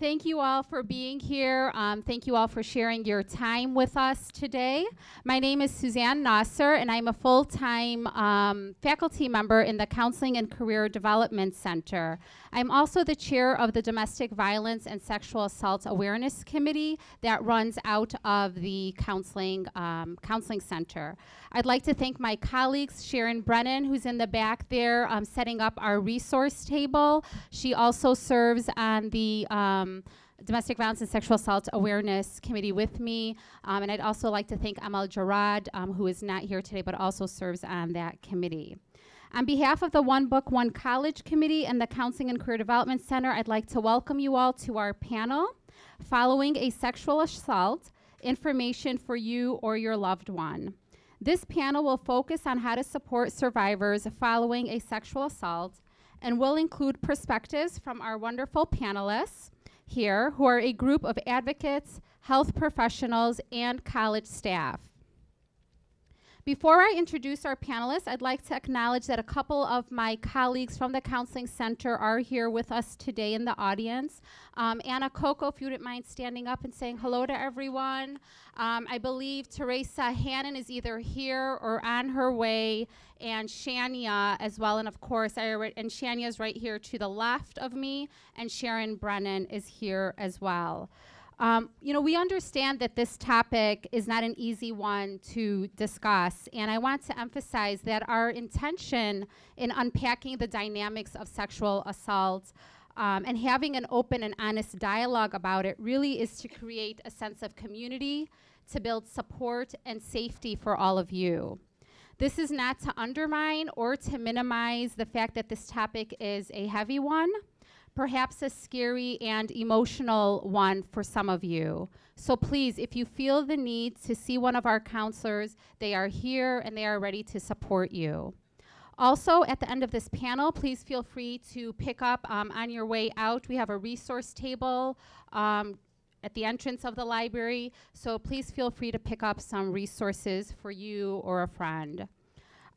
Thank you all for being here. Um, thank you all for sharing your time with us today. My name is Suzanne Nasser, and I'm a full time um, faculty member in the Counseling and Career Development Center. I'm also the chair of the Domestic Violence and Sexual Assault Awareness Committee that runs out of the Counseling, um, counseling Center. I'd like to thank my colleagues, Sharon Brennan, who's in the back there um, setting up our resource table. She also serves on the um, Domestic Violence and Sexual Assault Awareness Committee with me. Um, and I'd also like to thank Amal Jarad, um, who is not here today but also serves on that committee. On behalf of the One Book, One College Committee and the Counseling and Career Development Center, I'd like to welcome you all to our panel, Following a Sexual Assault, Information for You or Your Loved One. This panel will focus on how to support survivors following a sexual assault and will include perspectives from our wonderful panelists here, who are a group of advocates, health professionals, and college staff. Before I introduce our panelists, I'd like to acknowledge that a couple of my colleagues from the Counseling Center are here with us today in the audience. Um, Anna Coco, if you wouldn't mind standing up and saying hello to everyone. Um, I believe Teresa Hannon is either here or on her way, and Shania as well. And of course, I and Shania is right here to the left of me, and Sharon Brennan is here as well. Um, you know, we understand that this topic is not an easy one to discuss, and I want to emphasize that our intention in unpacking the dynamics of sexual assault um, and having an open and honest dialogue about it really is to create a sense of community, to build support and safety for all of you. This is not to undermine or to minimize the fact that this topic is a heavy one perhaps a scary and emotional one for some of you. So please, if you feel the need to see one of our counselors, they are here and they are ready to support you. Also, at the end of this panel, please feel free to pick up um, on your way out. We have a resource table um, at the entrance of the library, so please feel free to pick up some resources for you or a friend.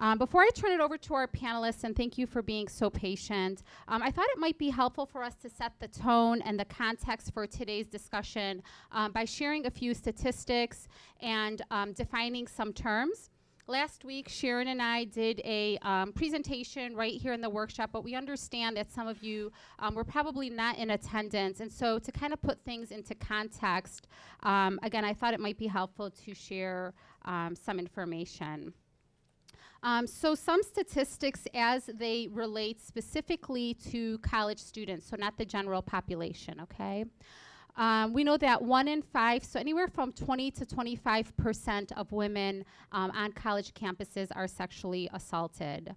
Um, before I turn it over to our panelists, and thank you for being so patient, um, I thought it might be helpful for us to set the tone and the context for today's discussion um, by sharing a few statistics and um, defining some terms. Last week, Sharon and I did a um, presentation right here in the workshop, but we understand that some of you um, were probably not in attendance. And so, to kind of put things into context, again, I thought it might be helpful to share some information. Um, so some statistics as they relate specifically to college students, so not the general population, okay? Um, we know that one in five, so anywhere from 20 to 25% of women um, on college campuses are sexually assaulted.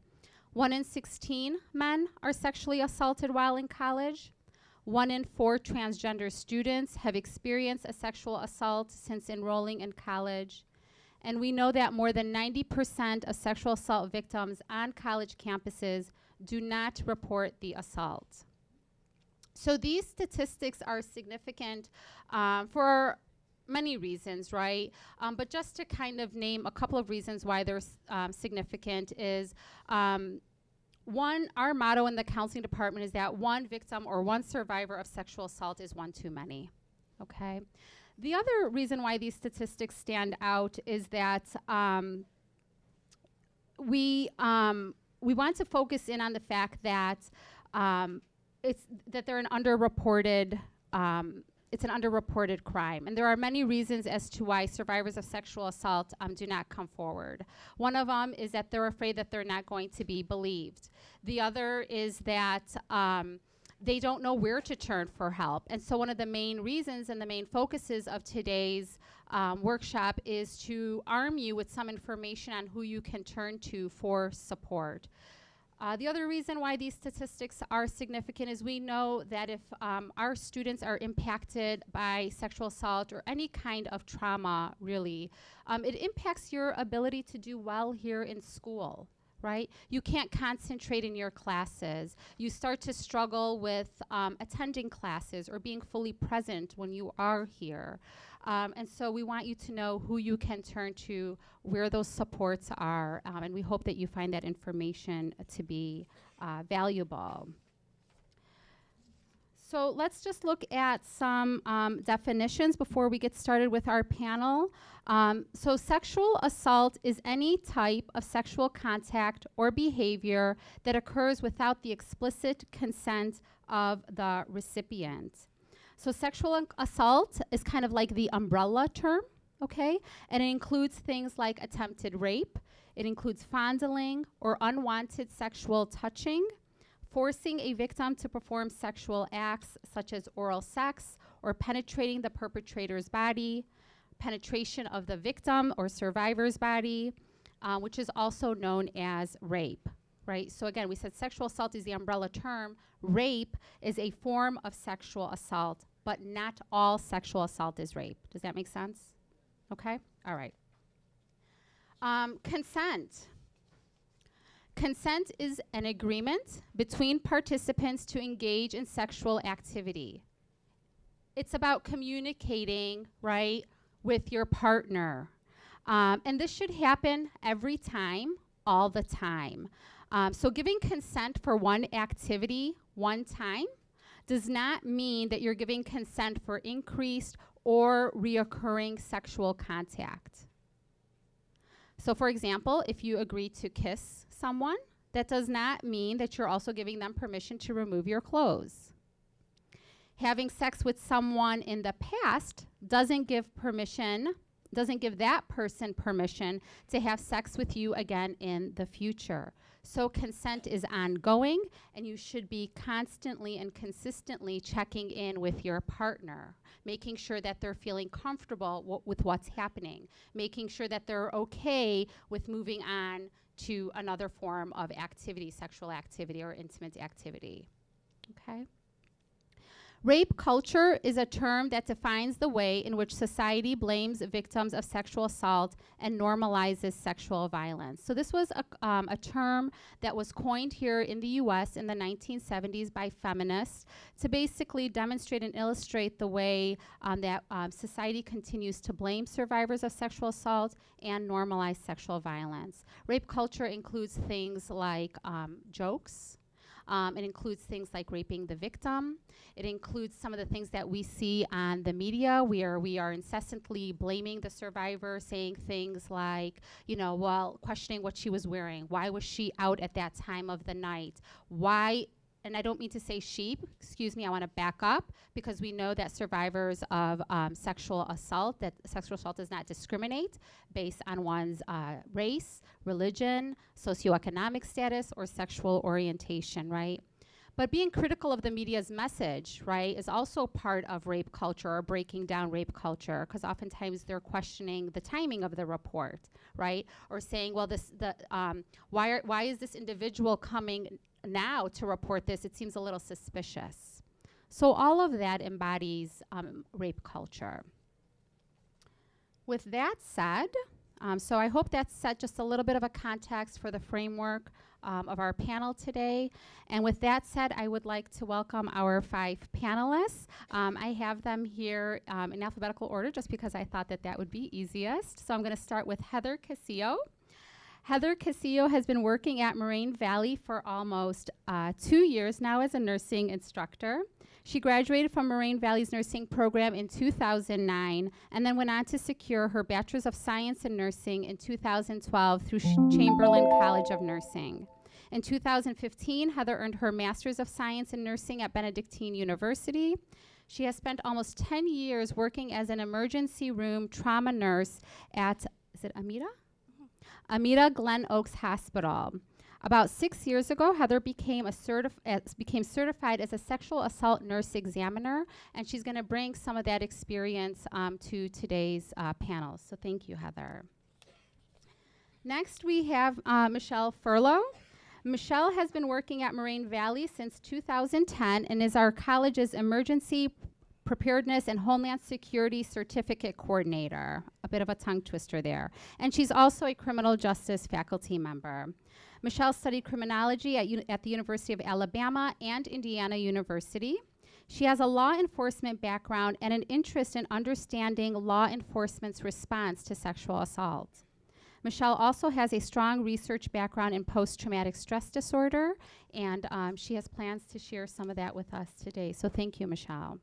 One in 16 men are sexually assaulted while in college. One in four transgender students have experienced a sexual assault since enrolling in college. And we know that more than 90% of sexual assault victims on college campuses do not report the assault. So these statistics are significant um, for many reasons, right? Um, but just to kind of name a couple of reasons why they're um, significant is um, one, our motto in the counseling department is that one victim or one survivor of sexual assault is one too many, okay? The other reason why these statistics stand out is that um, we um, we want to focus in on the fact that um, it's that they're an underreported um, it's an underreported crime. And there are many reasons as to why survivors of sexual assault um, do not come forward. One of them is that they're afraid that they're not going to be believed. The other is that um, they don't know where to turn for help. And so, one of the main reasons and the main focuses of today's um, workshop is to arm you with some information on who you can turn to for support. Uh, the other reason why these statistics are significant is we know that if um, our students are impacted by sexual assault or any kind of trauma, really, um, it impacts your ability to do well here in school right? You can't concentrate in your classes. You start to struggle with um, attending classes or being fully present when you are here. Um, and so we want you to know who you can turn to, where those supports are, um, and we hope that you find that information to be uh, valuable. So let's just look at some um, definitions before we get started with our panel. Um, so sexual assault is any type of sexual contact or behavior that occurs without the explicit consent of the recipient. So sexual assault is kind of like the umbrella term, okay? And it includes things like attempted rape. It includes fondling or unwanted sexual touching, forcing a victim to perform sexual acts such as oral sex or penetrating the perpetrator's body, penetration of the victim or survivor's body, uh, which is also known as rape, right? So again, we said sexual assault is the umbrella term. Rape is a form of sexual assault, but not all sexual assault is rape. Does that make sense? Okay? All right. Um, consent. Consent is an agreement between participants to engage in sexual activity. It's about communicating, right, with your partner. Um, and this should happen every time, all the time. Um, so, giving consent for one activity one time does not mean that you're giving consent for increased or reoccurring sexual contact. So, for example, if you agree to kiss someone, that does not mean that you're also giving them permission to remove your clothes. Having sex with someone in the past doesn't give permission, doesn't give that person permission to have sex with you again in the future. So consent is ongoing, and you should be constantly and consistently checking in with your partner, making sure that they're feeling comfortable with what's happening, making sure that they're okay with moving on to another form of activity, sexual activity or intimate activity. Okay? Rape culture is a term that defines the way in which society blames victims of sexual assault and normalizes sexual violence. So, this was a, um, a term that was coined here in the US in the 1970s by feminists to basically demonstrate and illustrate the way um, that um, society continues to blame survivors of sexual assault and normalize sexual violence. Rape culture includes things like um, jokes. Um, it includes things like raping the victim. It includes some of the things that we see on the media where we are incessantly blaming the survivor, saying things like, you know, well, questioning what she was wearing. Why was she out at that time of the night? Why and I don't mean to say sheep, excuse me, I want to back up because we know that survivors of um, sexual assault, that sexual assault does not discriminate based on one's uh, race, religion, socioeconomic status, or sexual orientation, right? But being critical of the media's message, right, is also part of rape culture or breaking down rape culture because oftentimes they're questioning the timing of the report, right, or saying, well, this the um, why are, why is this individual coming now to report this? It seems a little suspicious. So all of that embodies um, rape culture. With that said, um, so I hope that set just a little bit of a context for the framework um, of our panel today. And with that said, I would like to welcome our five panelists. Um, I have them here um, in alphabetical order just because I thought that that would be easiest. So I'm going to start with Heather Casillo. Heather Casillo has been working at Moraine Valley for almost uh, two years now as a nursing instructor. She graduated from Moraine Valley's nursing program in 2009 and then went on to secure her Bachelor's of Science in Nursing in 2012 through Sh Chamberlain College of Nursing. In 2015, Heather earned her Master's of Science in Nursing at Benedictine University. She has spent almost 10 years working as an emergency room trauma nurse at, is it Amita? Amita Glen Oaks Hospital. About six years ago, Heather became, a certif became certified as a sexual assault nurse examiner, and she's going to bring some of that experience um, to today's uh, panel. So thank you, Heather. Next, we have uh, Michelle Furlow. Michelle has been working at Moraine Valley since 2010 and is our college's emergency preparedness and homeland security certificate coordinator. A bit of a tongue twister there. And she's also a criminal justice faculty member. Michelle studied criminology at, at the University of Alabama and Indiana University. She has a law enforcement background and an interest in understanding law enforcement's response to sexual assault. Michelle also has a strong research background in post traumatic stress disorder, and um, she has plans to share some of that with us today. So, thank you, Michelle.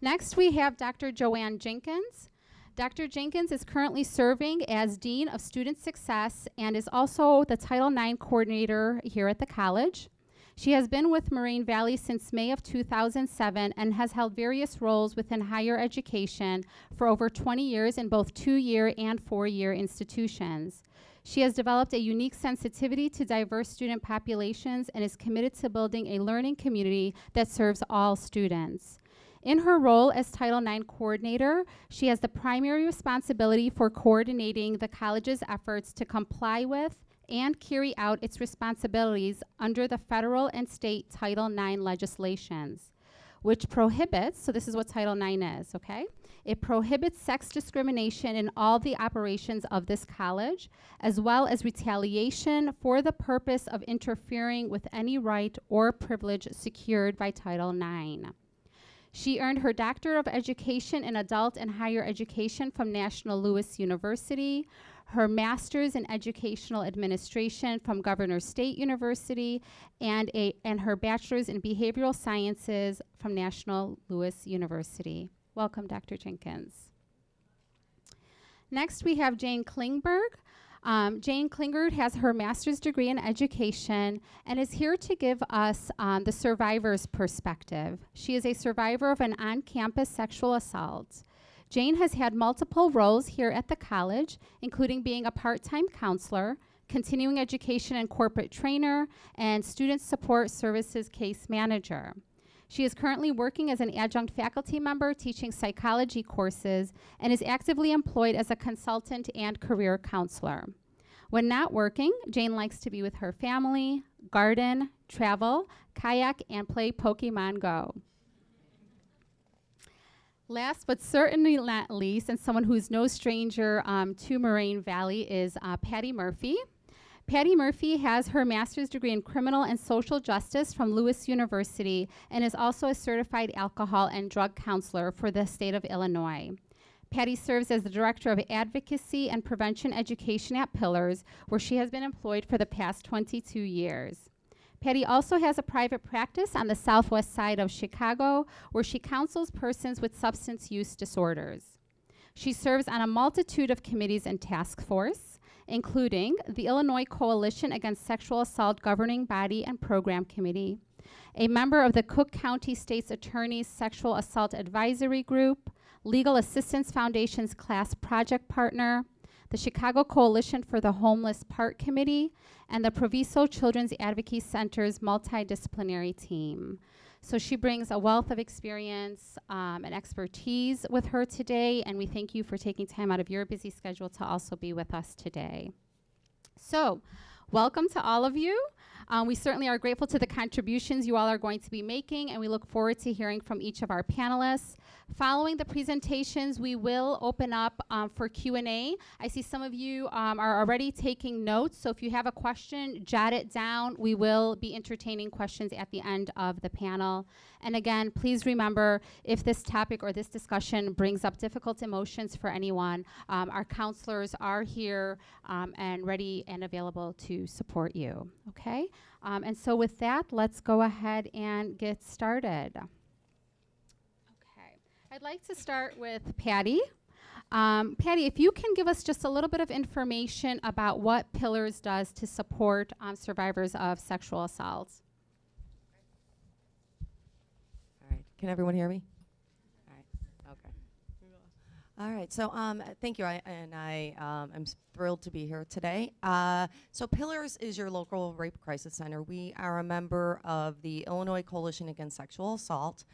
Next, we have Dr. Joanne Jenkins. Dr. Jenkins is currently serving as Dean of Student Success and is also the Title IX coordinator here at the college. She has been with Moraine Valley since May of 2007 and has held various roles within higher education for over 20 years in both two year and four year institutions. She has developed a unique sensitivity to diverse student populations and is committed to building a learning community that serves all students. In her role as Title IX coordinator, she has the primary responsibility for coordinating the college's efforts to comply with and carry out its responsibilities under the federal and state Title IX legislations, which prohibits, so this is what Title IX is, okay? It prohibits sex discrimination in all the operations of this college, as well as retaliation for the purpose of interfering with any right or privilege secured by Title IX. She earned her Doctor of Education in Adult and Higher Education from National Louis University, her Master's in Educational Administration from Governor State University, and, a, and her Bachelor's in Behavioral Sciences from National Louis University. Welcome, Dr. Jenkins. Next, we have Jane Klingberg. Um, Jane Klingberg has her master's degree in education and is here to give us um, the survivor's perspective. She is a survivor of an on campus sexual assault. Jane has had multiple roles here at the college, including being a part time counselor, continuing education and corporate trainer, and student support services case manager. She is currently working as an adjunct faculty member teaching psychology courses and is actively employed as a consultant and career counselor. When not working, Jane likes to be with her family, garden, travel, kayak, and play Pokemon Go. Last but certainly not least, and someone who's no stranger um, to Moraine Valley, is uh, Patty Murphy. Patty Murphy has her master's degree in criminal and social justice from Lewis University and is also a certified alcohol and drug counselor for the state of Illinois. Patty serves as the Director of Advocacy and Prevention Education at Pillars, where she has been employed for the past 22 years. Patty also has a private practice on the southwest side of Chicago where she counsels persons with substance use disorders. She serves on a multitude of committees and task force, including the Illinois Coalition Against Sexual Assault Governing Body and Program Committee, a member of the Cook County State's Attorney's Sexual Assault Advisory Group, Legal Assistance Foundation's class project partner, the Chicago Coalition for the Homeless Park Committee, and the Proviso Children's Advocacy Center's multidisciplinary team. So she brings a wealth of experience um, and expertise with her today, and we thank you for taking time out of your busy schedule to also be with us today. So, welcome to all of you. Um, we certainly are grateful to the contributions you all are going to be making, and we look forward to hearing from each of our panelists. Following the presentations, we will open up um, for Q&A. I see some of you um, are already taking notes, so if you have a question, jot it down. We will be entertaining questions at the end of the panel. And again, please remember, if this topic or this discussion brings up difficult emotions for anyone, um, our counselors are here um, and ready and available to support you, okay? Um, and so with that, let's go ahead and get started. I'd like to start with Patty. Um, Patty, if you can give us just a little bit of information about what Pillars does to support um, survivors of sexual assault. All right. Can everyone hear me? All right. Okay. All right. So, um, thank you. I, and I um, am thrilled to be here today. Uh, so, Pillars is your local rape crisis center. We are a member of the Illinois Coalition Against Sexual Assault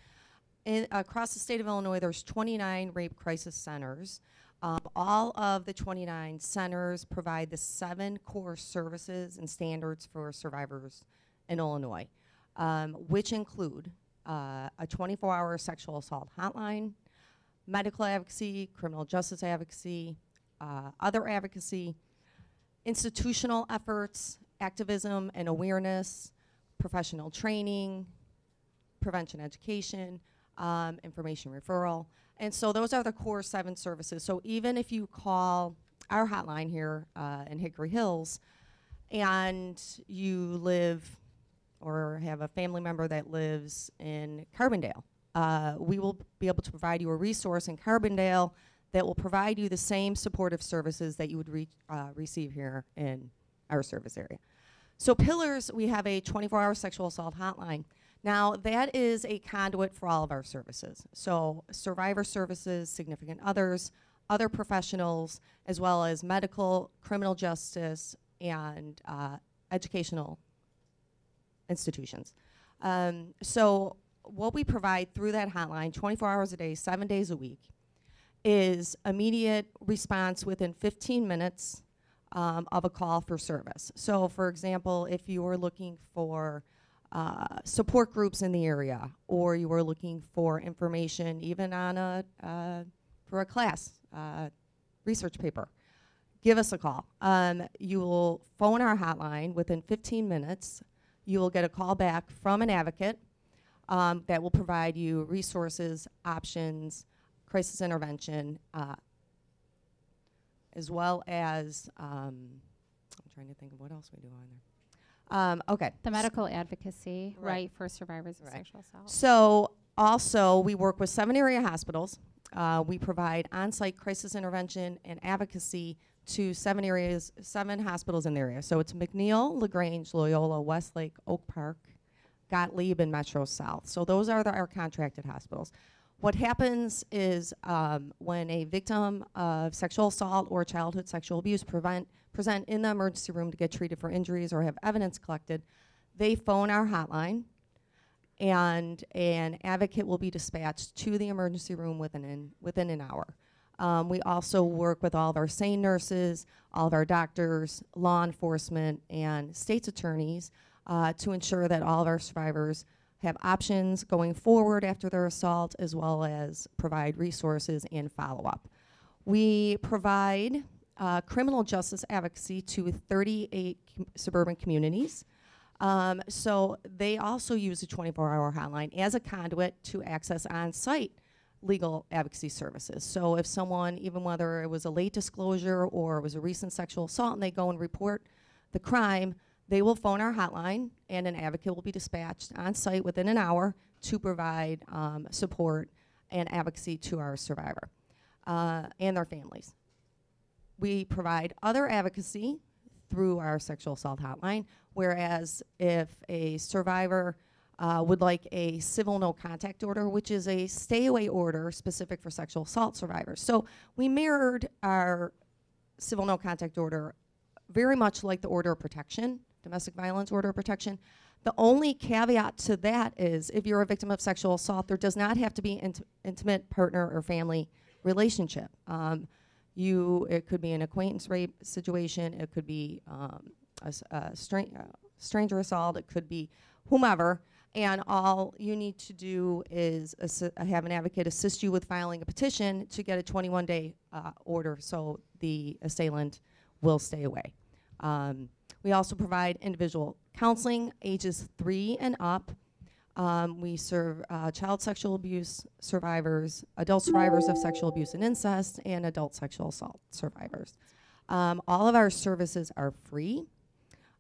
in, across the state of Illinois, there's 29 rape crisis centers. Um, all of the 29 centers provide the seven core services and standards for survivors in Illinois, um, which include uh, a 24 hour sexual assault hotline, medical advocacy, criminal justice advocacy, uh, other advocacy, institutional efforts, activism and awareness, professional training, prevention education, um, information referral. And so those are the core seven services. So even if you call our hotline here uh, in Hickory Hills, and you live or have a family member that lives in Carbondale, uh, we will be able to provide you a resource in Carbondale that will provide you the same supportive services that you would re- uh, receive here in our service area. So, Pillars, we have a 24 hour sexual assault hotline. Now, that is a conduit for all of our services. So, survivor services, significant others, other professionals, as well as medical, criminal justice, and uh, educational institutions. Um, so, what we provide through that hotline, 24 hours a day, seven days a week, is immediate response within 15 minutes um, of a call for service. So, for example, if you are looking for uh, support groups in the area, or you were looking for information even on a uh, for a class uh, research paper, give us a call. Um, you will phone our hotline within 15 minutes. You will get a call back from an advocate um, that will provide you resources, options, crisis intervention, uh, as well as um, I'm trying to think of what else we do on there. Um, okay. The medical advocacy, Right. right, for survivors of Right. sexual assault. So also, we work with seven area hospitals. Uh, we provide on-site crisis intervention and advocacy to seven areas, seven hospitals in the area. So it's MacNeal, Lagrange, Loyola, Westlake, Oak Park, Gottlieb, and Metro South. So those are the, our contracted hospitals. What happens is um, when a victim of sexual assault or childhood sexual abuse prevent, present in the emergency room to get treated for injuries or have evidence collected, they phone our hotline and an advocate will be dispatched to the emergency room within an, within an hour. Um, we also work with all of our SANE nurses, all of our doctors, law enforcement, and state's attorneys uh, to ensure that all of our survivors have options going forward after their assault, as well as provide resources and follow up. We provide uh, criminal justice advocacy to 38 com- suburban communities. Um, so they also use the 24-hour hotline as a conduit to access on-site legal advocacy services. So if someone, even whether it was a late disclosure or it was a recent sexual assault, and they go and report the crime, they will phone our hotline, and an advocate will be dispatched on site within an hour to provide um, support and advocacy to our survivor uh, and their families. We provide other advocacy through our sexual assault hotline, whereas if a survivor uh, would like a civil no contact order, which is a stay away order specific for sexual assault survivors. So we mirrored our civil no contact order very much like the order of protection, domestic violence order of protection. The only caveat to that is if you're a victim of sexual assault, there does not have to be int- intimate partner or family relationship. Um, you, it could be an acquaintance rape situation. It could be um, a, a uh, stranger assault. It could be whomever. And all you need to do is have an advocate assist you with filing a petition to get a 21 day uh, order so the assailant will stay away. Um, we also provide individual counseling, ages three and up. Um, we serve uh, child sexual abuse survivors, adult survivors of sexual abuse and incest, and adult sexual assault survivors. Um, all of our services are free.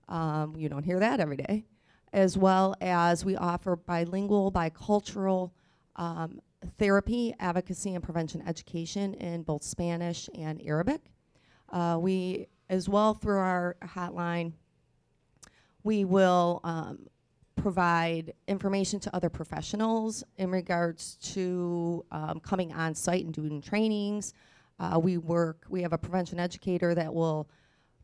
Um, you don't hear that every day. As well as we offer bilingual, bicultural um, therapy, advocacy, and prevention education in both Spanish and Arabic. Uh, we, as well through our hotline, we will um, provide information to other professionals in regards to um, coming on site and doing trainings. Uh, we work, we have a prevention educator that will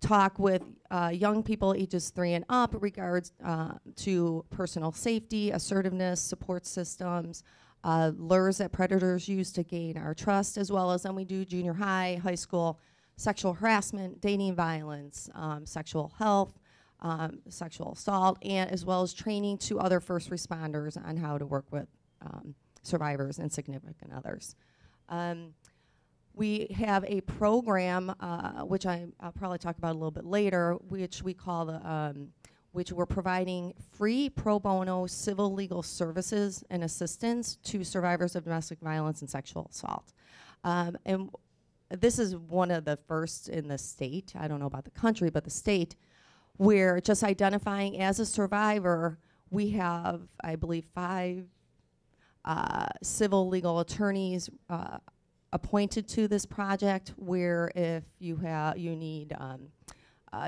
talk with uh, young people ages three and up regards uh, to personal safety, assertiveness, support systems, uh, lures that predators use to gain our trust, as well as then we do junior high, high school, sexual harassment, dating violence, um, sexual health, um, sexual assault, and as well as training to other first responders on how to work with um, survivors and significant others. Um, we have a program, uh, which I, I'll probably talk about a little bit later, which we call the, um, which we're providing free pro bono civil legal services and assistance to survivors of domestic violence and sexual assault. Um, and this is one of the first in the state. I don't know about the country, but the state where just identifying as a survivor, we have, I believe, five uh, civil legal attorneys uh, appointed to this project. Where if you have you need um,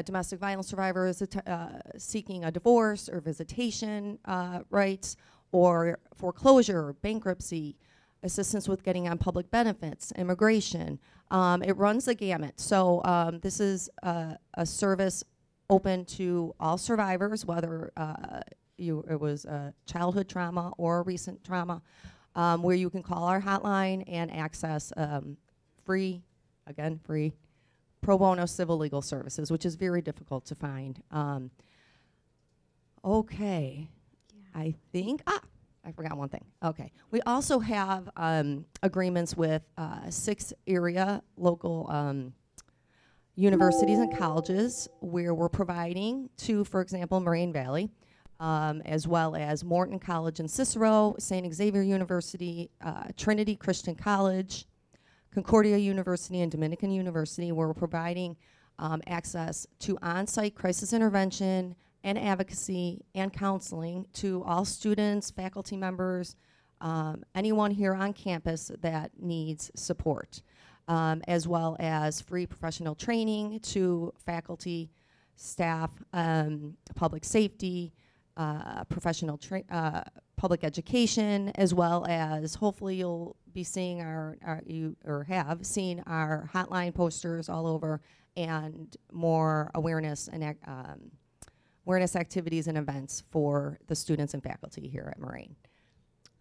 domestic violence survivors uh, seeking a divorce or visitation uh, rights, or foreclosure, or bankruptcy, assistance with getting on public benefits, immigration. Um, it runs the gamut. So um, this is a, a service open to all survivors, whether uh, you it was a childhood trauma or a recent trauma, um, where you can call our hotline and access um, free, again free, pro bono civil legal services, which is very difficult to find. Um, okay, I think ah. I forgot one thing. Okay. We also have um, agreements with uh, six area local um, universities and colleges where we're providing to, for example, Moraine Valley, um, as well as Morton College in Cicero, St. Xavier University, uh, Trinity Christian College, Concordia University, and Dominican University, where we're providing um, access to on site crisis intervention and advocacy and counseling to all students, faculty members, um, anyone here on campus that needs support, um, as well as free professional training to faculty, staff, um, public safety, uh, professional uh, public education, as well as hopefully you'll be seeing our, our you or have seen our hotline posters all over and more awareness and ac- um, awareness activities and events for the students and faculty here at Moraine.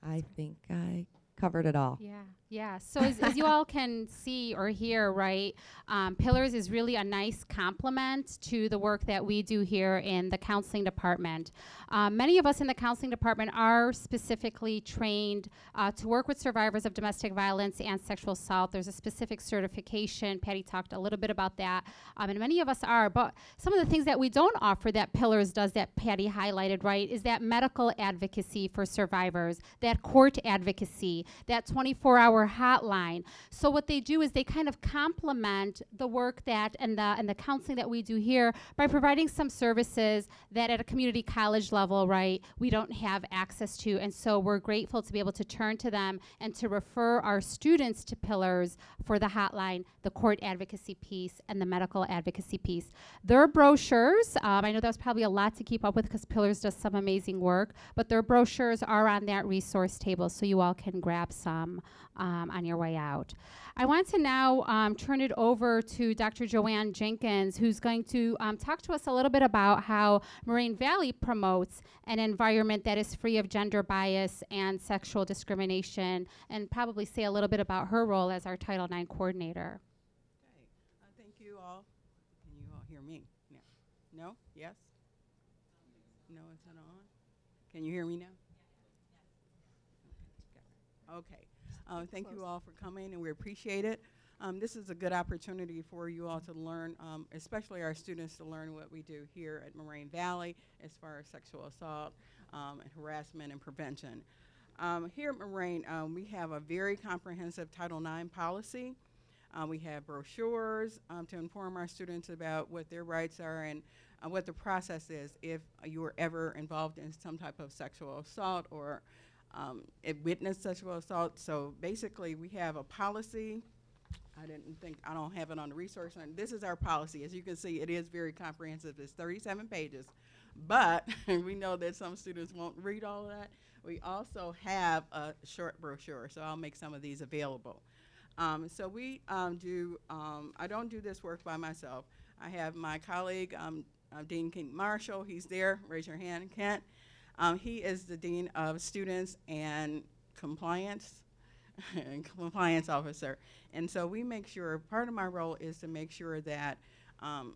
I think I covered it all. Yeah, yeah. So as, as you all can see or hear, right, um, Pillars is really a nice complement to the work that we do here in the counseling department. Um, many of us in the counseling department are specifically trained uh, to work with survivors of domestic violence and sexual assault. There's a specific certification. Patty talked a little bit about that, um, and many of us are. But some of the things that we don't offer that Pillars does that Patty highlighted, right, is that medical advocacy for survivors, that court advocacy, that 24 hour hotline. So what they do is they kind of complement the work that and the and the counseling that we do here by providing some services that at a community college level, right, we don't have access to. And so we're grateful to be able to turn to them and to refer our students to Pillars for the hotline, the court advocacy piece, and the medical advocacy piece. Their brochures, um, I know that was probably a lot to keep up with because Pillars does some amazing work, but their brochures are on that resource table so you all can grab some um, on your way out. I want to now um, turn it over to Dr. Joanne Jenkins, who's going to um, talk to us a little bit about how Moraine Valley promotes an environment that is free of gender bias and sexual discrimination, and probably say a little bit about her role as our Title IX coordinator. Okay, uh, thank you all. Can you all hear me? No? No? Yes? No, it's not on? Can you hear me now? Okay. Uh, thank you all for coming, and we appreciate it. Um, this is a good opportunity for you all to learn, um, especially our students to learn what we do here at Moraine Valley as far as sexual assault um, and harassment and prevention. Um, here at Moraine, um, we have a very comprehensive Title IX policy. Uh, we have brochures um, to inform our students about what their rights are and uh, what the process is if you were ever involved in some type of sexual assault or um, it witnessed sexual assault. So basically, we have a policy. I didn't think I don't have it on the resource. This is our policy. As you can see, it is very comprehensive. It's 37 pages, but we know that some students won't read all that. We also have a short brochure, so I'll make some of these available. Um, so we um, do. Um, I don't do this work by myself. I have my colleague um, uh, Dean Kent Marshall. He's there. Raise your hand, Kent. Um, he is the Dean of Students and Compliance and Compliance Officer. And so we make sure, part of my role is to make sure that, um,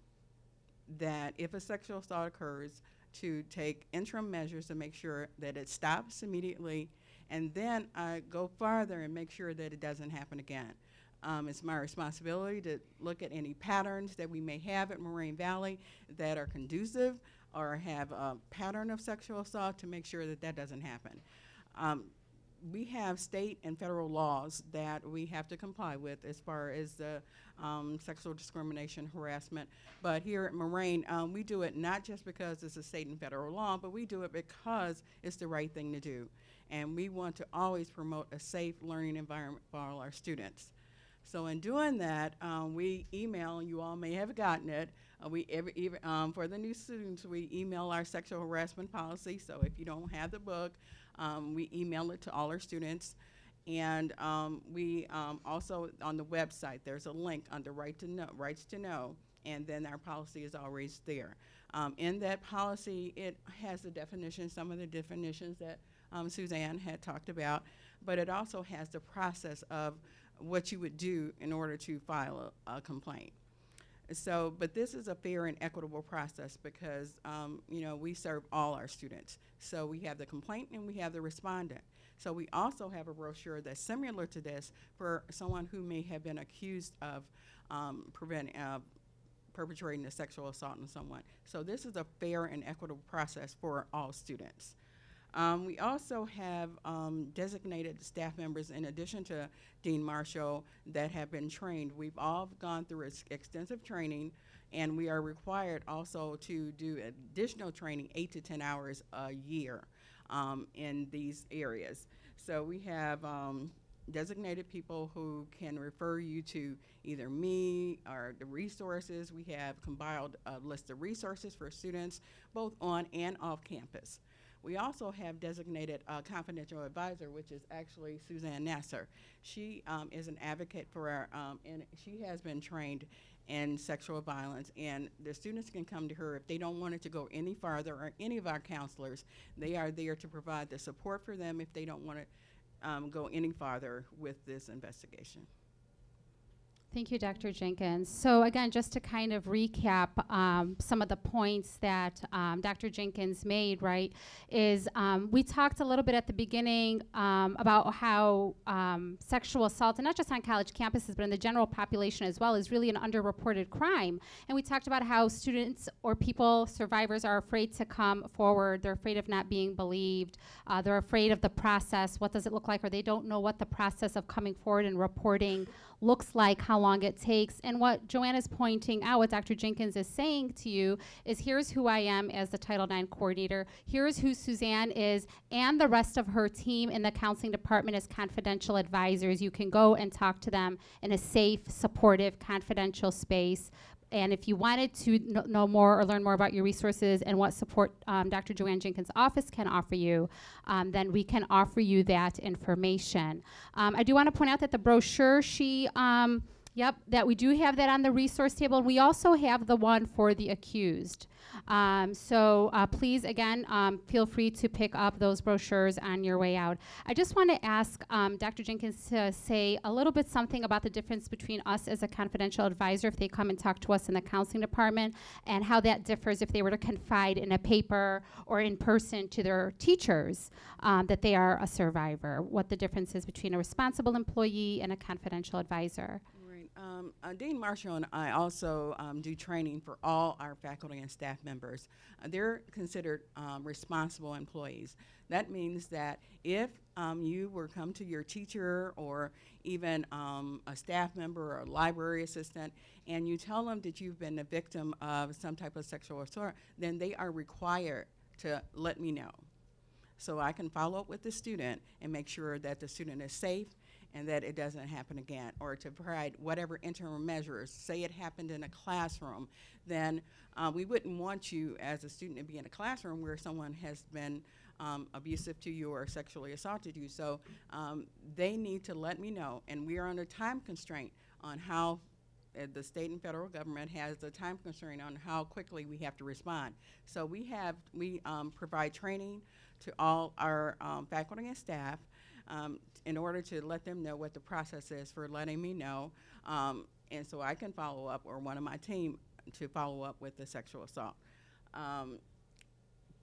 that if a sexual assault occurs, to take interim measures to make sure that it stops immediately, and then I go farther and make sure that it doesn't happen again. Um, it's my responsibility to look at any patterns that we may have at Moraine Valley that are conducive or have a pattern of sexual assault to make sure that that doesn't happen. Um, we have state and federal laws that we have to comply with as far as the um, sexual discrimination harassment. But here at Moraine, um, we do it not just because it's a state and federal law, but we do it because it's the right thing to do. And we want to always promote a safe learning environment for all our students. So in doing that, um, we email, you all may have gotten it, uh, we every, even, um, for the new students, we email our sexual harassment policy. So if you don't have the book, um, we email it to all our students. And um, we um, also, on the website, there's a link under right to know, Rights to Know, and then our policy is always there. Um, in that policy, it has the definition, some of the definitions that Suzanne had talked about, but it also has the process of what you would do in order to file a, a complaint. So, but this is a fair and equitable process because, um, you know, we serve all our students. So we have the complaint and we have the respondent. So we also have a brochure that's similar to this for someone who may have been accused of um, preventing, uh, perpetrating a sexual assault on someone. So this is a fair and equitable process for all students. Um, we also have um, designated staff members in addition to Dean Marshall that have been trained. We've all gone through ex- extensive training and we are required also to do additional training, eight to 10 hours a year um, in these areas. So we have um, designated people who can refer you to either me or the resources. We have compiled a list of resources for students both on and off campus. We also have designated a confidential advisor, which is actually Suzanne Nasser. She um, is an advocate for our, um, and she has been trained in sexual violence, and the students can come to her if they don't want it to go any farther, or any of our counselors. They are there to provide the support for them if they don't want to um, go any farther with this investigation. Thank you, Dr. Jenkins. So again, just to kind of recap um, some of the points that um, Dr. Jenkins made, right, is um, we talked a little bit at the beginning um, about how um, sexual assault, and not just on college campuses, but in the general population as well, is really an underreported crime. And we talked about how students or people, survivors, are afraid to come forward. They're afraid of not being believed. Uh, they're afraid of the process. What does it look like? Or they don't know what the process of coming forward and reporting looks like, how long it takes. And what Joanna's pointing out, what Dr. Jenkins is saying to you, is here's who I am as the Title IX coordinator, here's who Suzanne is, and the rest of her team in the counseling department as confidential advisors. You can go and talk to them in a safe, supportive, confidential space. And if you wanted to kn- know more or learn more about your resources and what support um, Dr. Joanne Jenkins' office can offer you, um, then we can offer you that information. Um, I do want to point out that the brochure she, um, yep, that we do have that on the resource table. We also have the one for the accused. Um, so uh, please, again, um, feel free to pick up those brochures on your way out. I just want to ask um, Dr. Jenkins to say a little bit something about the difference between us as a confidential advisor if they come and talk to us in the counseling department and how that differs if they were to confide in a paper or in person to their teachers um, that they are a survivor, what the difference is between a responsible employee and a confidential advisor. Um, uh, Dean Marshall and I also um, do training for all our faculty and staff members. Uh, they're considered um, responsible employees. That means that if um, you were come to your teacher or even um, a staff member or a library assistant and you tell them that you've been a victim of some type of sexual assault, then they are required to let me know. So I can follow up with the student and make sure that the student is safe and that it doesn't happen again, or to provide whatever interim measures. Say it happened in a classroom, then uh, we wouldn't want you as a student to be in a classroom where someone has been um, abusive to you or sexually assaulted you. So um, they need to let me know, and we are under time constraint on how uh, the state and federal government has a time constraint on how quickly we have to respond. So we have we um, provide training to all our um, faculty and staff um, in order to let them know what the process is for letting me know, um, and so I can follow up or one of my team to follow up with the sexual assault. Um,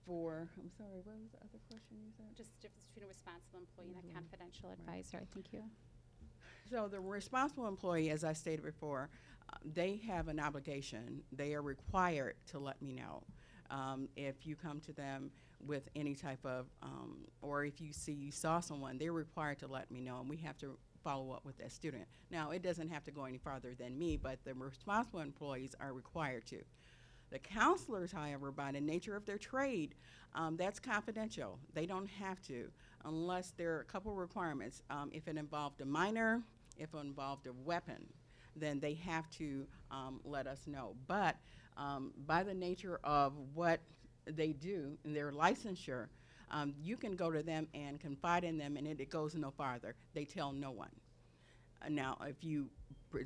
for I'm sorry, what was the other question you said? Just the difference between a responsible employee and a confidential advisor. I think you. So the responsible employee, as I stated before, uh, they have an obligation. They are required to let me know. um, if you come to them with any type of, um, or if you see you saw someone, they're required to let me know, and we have to follow up with that student. Now, it doesn't have to go any farther than me, but the responsible employees are required to. The counselors, however, by the nature of their trade, um, that's confidential. They don't have to, unless there are a couple requirements. Um, if it involved a minor, if it involved a weapon, then they have to um, let us know. But um, by the nature of what they do in their licensure, um, you can go to them and confide in them, and it, it goes no farther. They tell no one. Uh, now, if you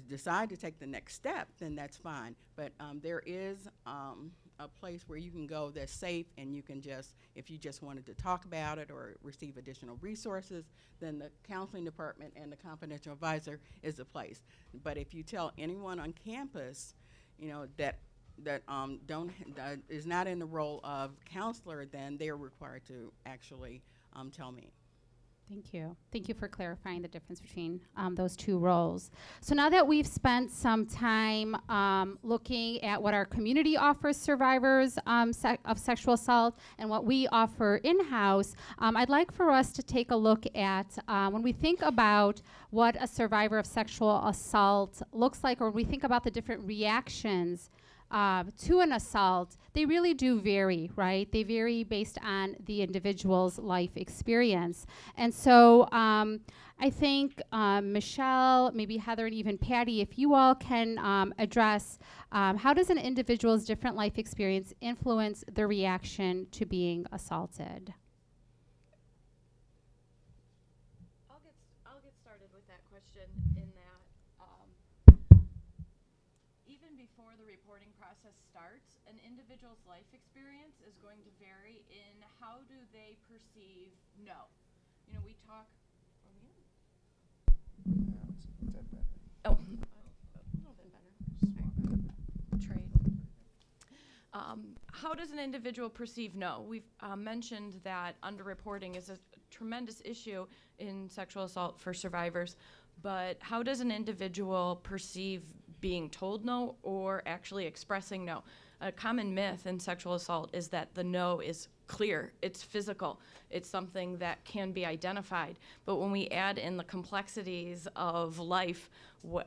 decide to take the next step, then that's fine. But um, there is um, a place where you can go that's safe, and you can just, if you just wanted to talk about it or receive additional resources, then the counseling department and the confidential advisor is the place. But if you tell anyone on campus, you know that that um, don't that is not in the role of counselor, then they are required to actually um, tell me. Thank you. Thank you for clarifying the difference between um, those two roles. So now that we've spent some time um, looking at what our community offers survivors um, sec- of sexual assault and what we offer in-house, um, I'd like for us to take a look at uh, when we think about what a survivor of sexual assault looks like, or when we think about the different reactions uh, to an assault, they really do vary, right? They vary based on the individual's life experience. And so um, I think um, Michelle, maybe Heather, and even Patty, if you all can um, address um, how does an individual's different life experience influence their reaction to being assaulted? I'll get, s- I'll get started with that question in that, um, even before the reporting process starts, an individual's life experience is going to vary in how do they perceive no. You know, we talk? Oh, a little bit better. Trade. Um, how does an individual perceive no? We've uh, mentioned that underreporting is a tremendous issue in sexual assault for survivors, but how does an individual perceive being told no or actually expressing no? A common myth in sexual assault is that the no is clear, it's physical, it's something that can be identified. But when we add in the complexities of life,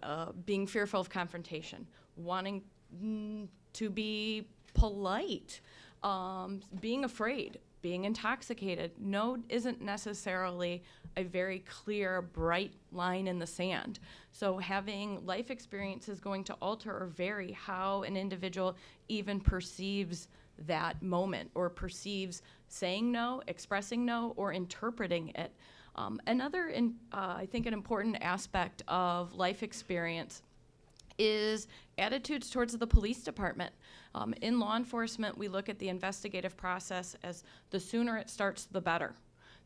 uh, being fearful of confrontation, wanting mm, to be polite, um, being afraid, being intoxicated. No isn't necessarily a very clear, bright line in the sand. So having life experience is going to alter or vary how an individual even perceives that moment or perceives saying no, expressing no, or interpreting it. Um, another, in, uh, I think, an important aspect of life experience is attitudes towards the police department. Um, in law enforcement, we look at the investigative process as the sooner it starts, the better.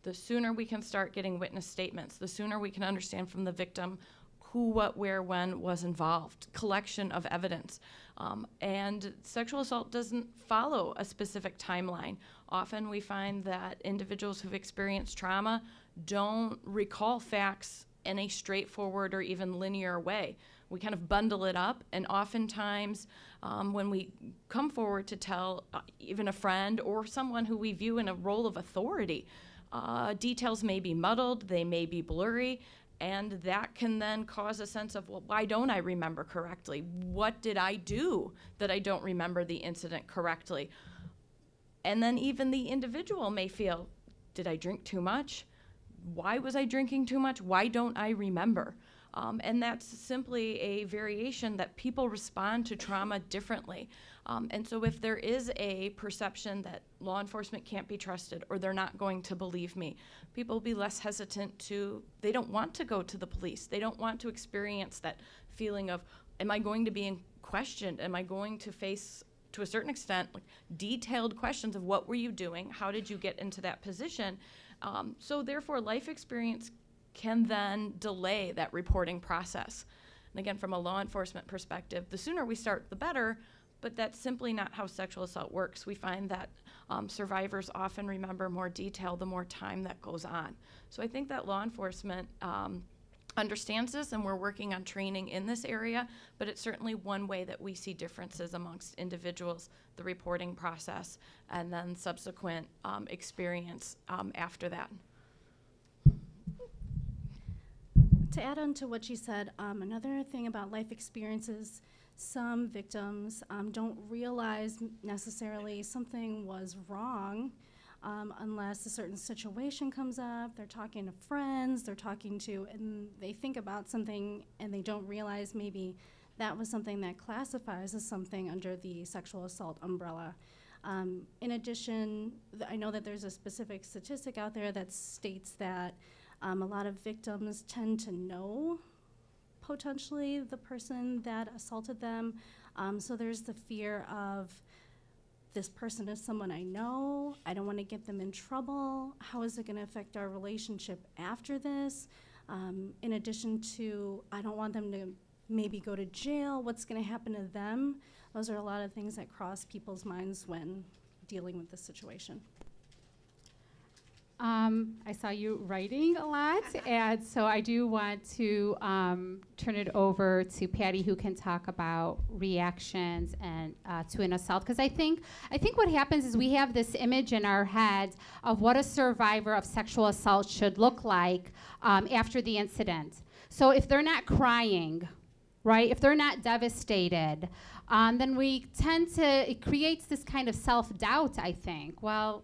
The sooner we can start getting witness statements, the sooner we can understand from the victim who, what, where, when was involved, collection of evidence. Um, and sexual assault doesn't follow a specific timeline. Often we find that individuals who've experienced trauma don't recall facts in a straightforward or even linear way. We kind of bundle it up, and oftentimes, um, when we come forward to tell uh, even a friend or someone who we view in a role of authority, uh, details may be muddled, they may be blurry, and that can then cause a sense of, well, why don't I remember correctly? What did I do that I don't remember the incident correctly? And then even the individual may feel, did I drink too much? Why was I drinking too much? Why don't I remember? Um, and that's simply a variation that people respond to trauma differently. Um, and so, if there is a perception that law enforcement can't be trusted or they're not going to believe me, people will be less hesitant to, they don't want to go to the police. They don't want to experience that feeling of, am I going to be questioned? Am I going to face to a certain extent, like detailed questions of what were you doing, how did you get into that position. Um, so therefore, life experience can then delay that reporting process. And again, from a law enforcement perspective, the sooner we start, the better. But that's simply not how sexual assault works. We find that um, survivors often remember more detail the more time that goes on. So I think that law enforcement um, understands this and we're working on training in this area, but it's certainly one way that we see differences amongst individuals, the reporting process, and then subsequent um, experience um, after that. To add on to what she said, um, another thing about life experiences, some victims um, don't realize necessarily something was wrong um, unless a certain situation comes up. They're talking to friends, they're talking to, and they think about something and they don't realize maybe that was something that classifies as something under the sexual assault umbrella. Um, in addition, I know that there's a specific statistic out there that states that um, a lot of victims tend to know potentially the person that assaulted them. Um, so there's the fear of this person is someone I know. I don't want to get them in trouble. How is it going to affect our relationship after this? Um, in addition to, I don't want them to maybe go to jail. What's going to happen to them? Those are a lot of things that cross people's minds when dealing with this situation. Um, I saw you writing a lot, and so I do want to um, turn it over to Patty, who can talk about reactions and uh, to an assault. Because I think I think what happens is we have this image in our head of what a survivor of sexual assault should look like um, after the incident. So if they're not crying, right? If they're not devastated, um, then we tend to it creates this kind of self doubt. I think. Well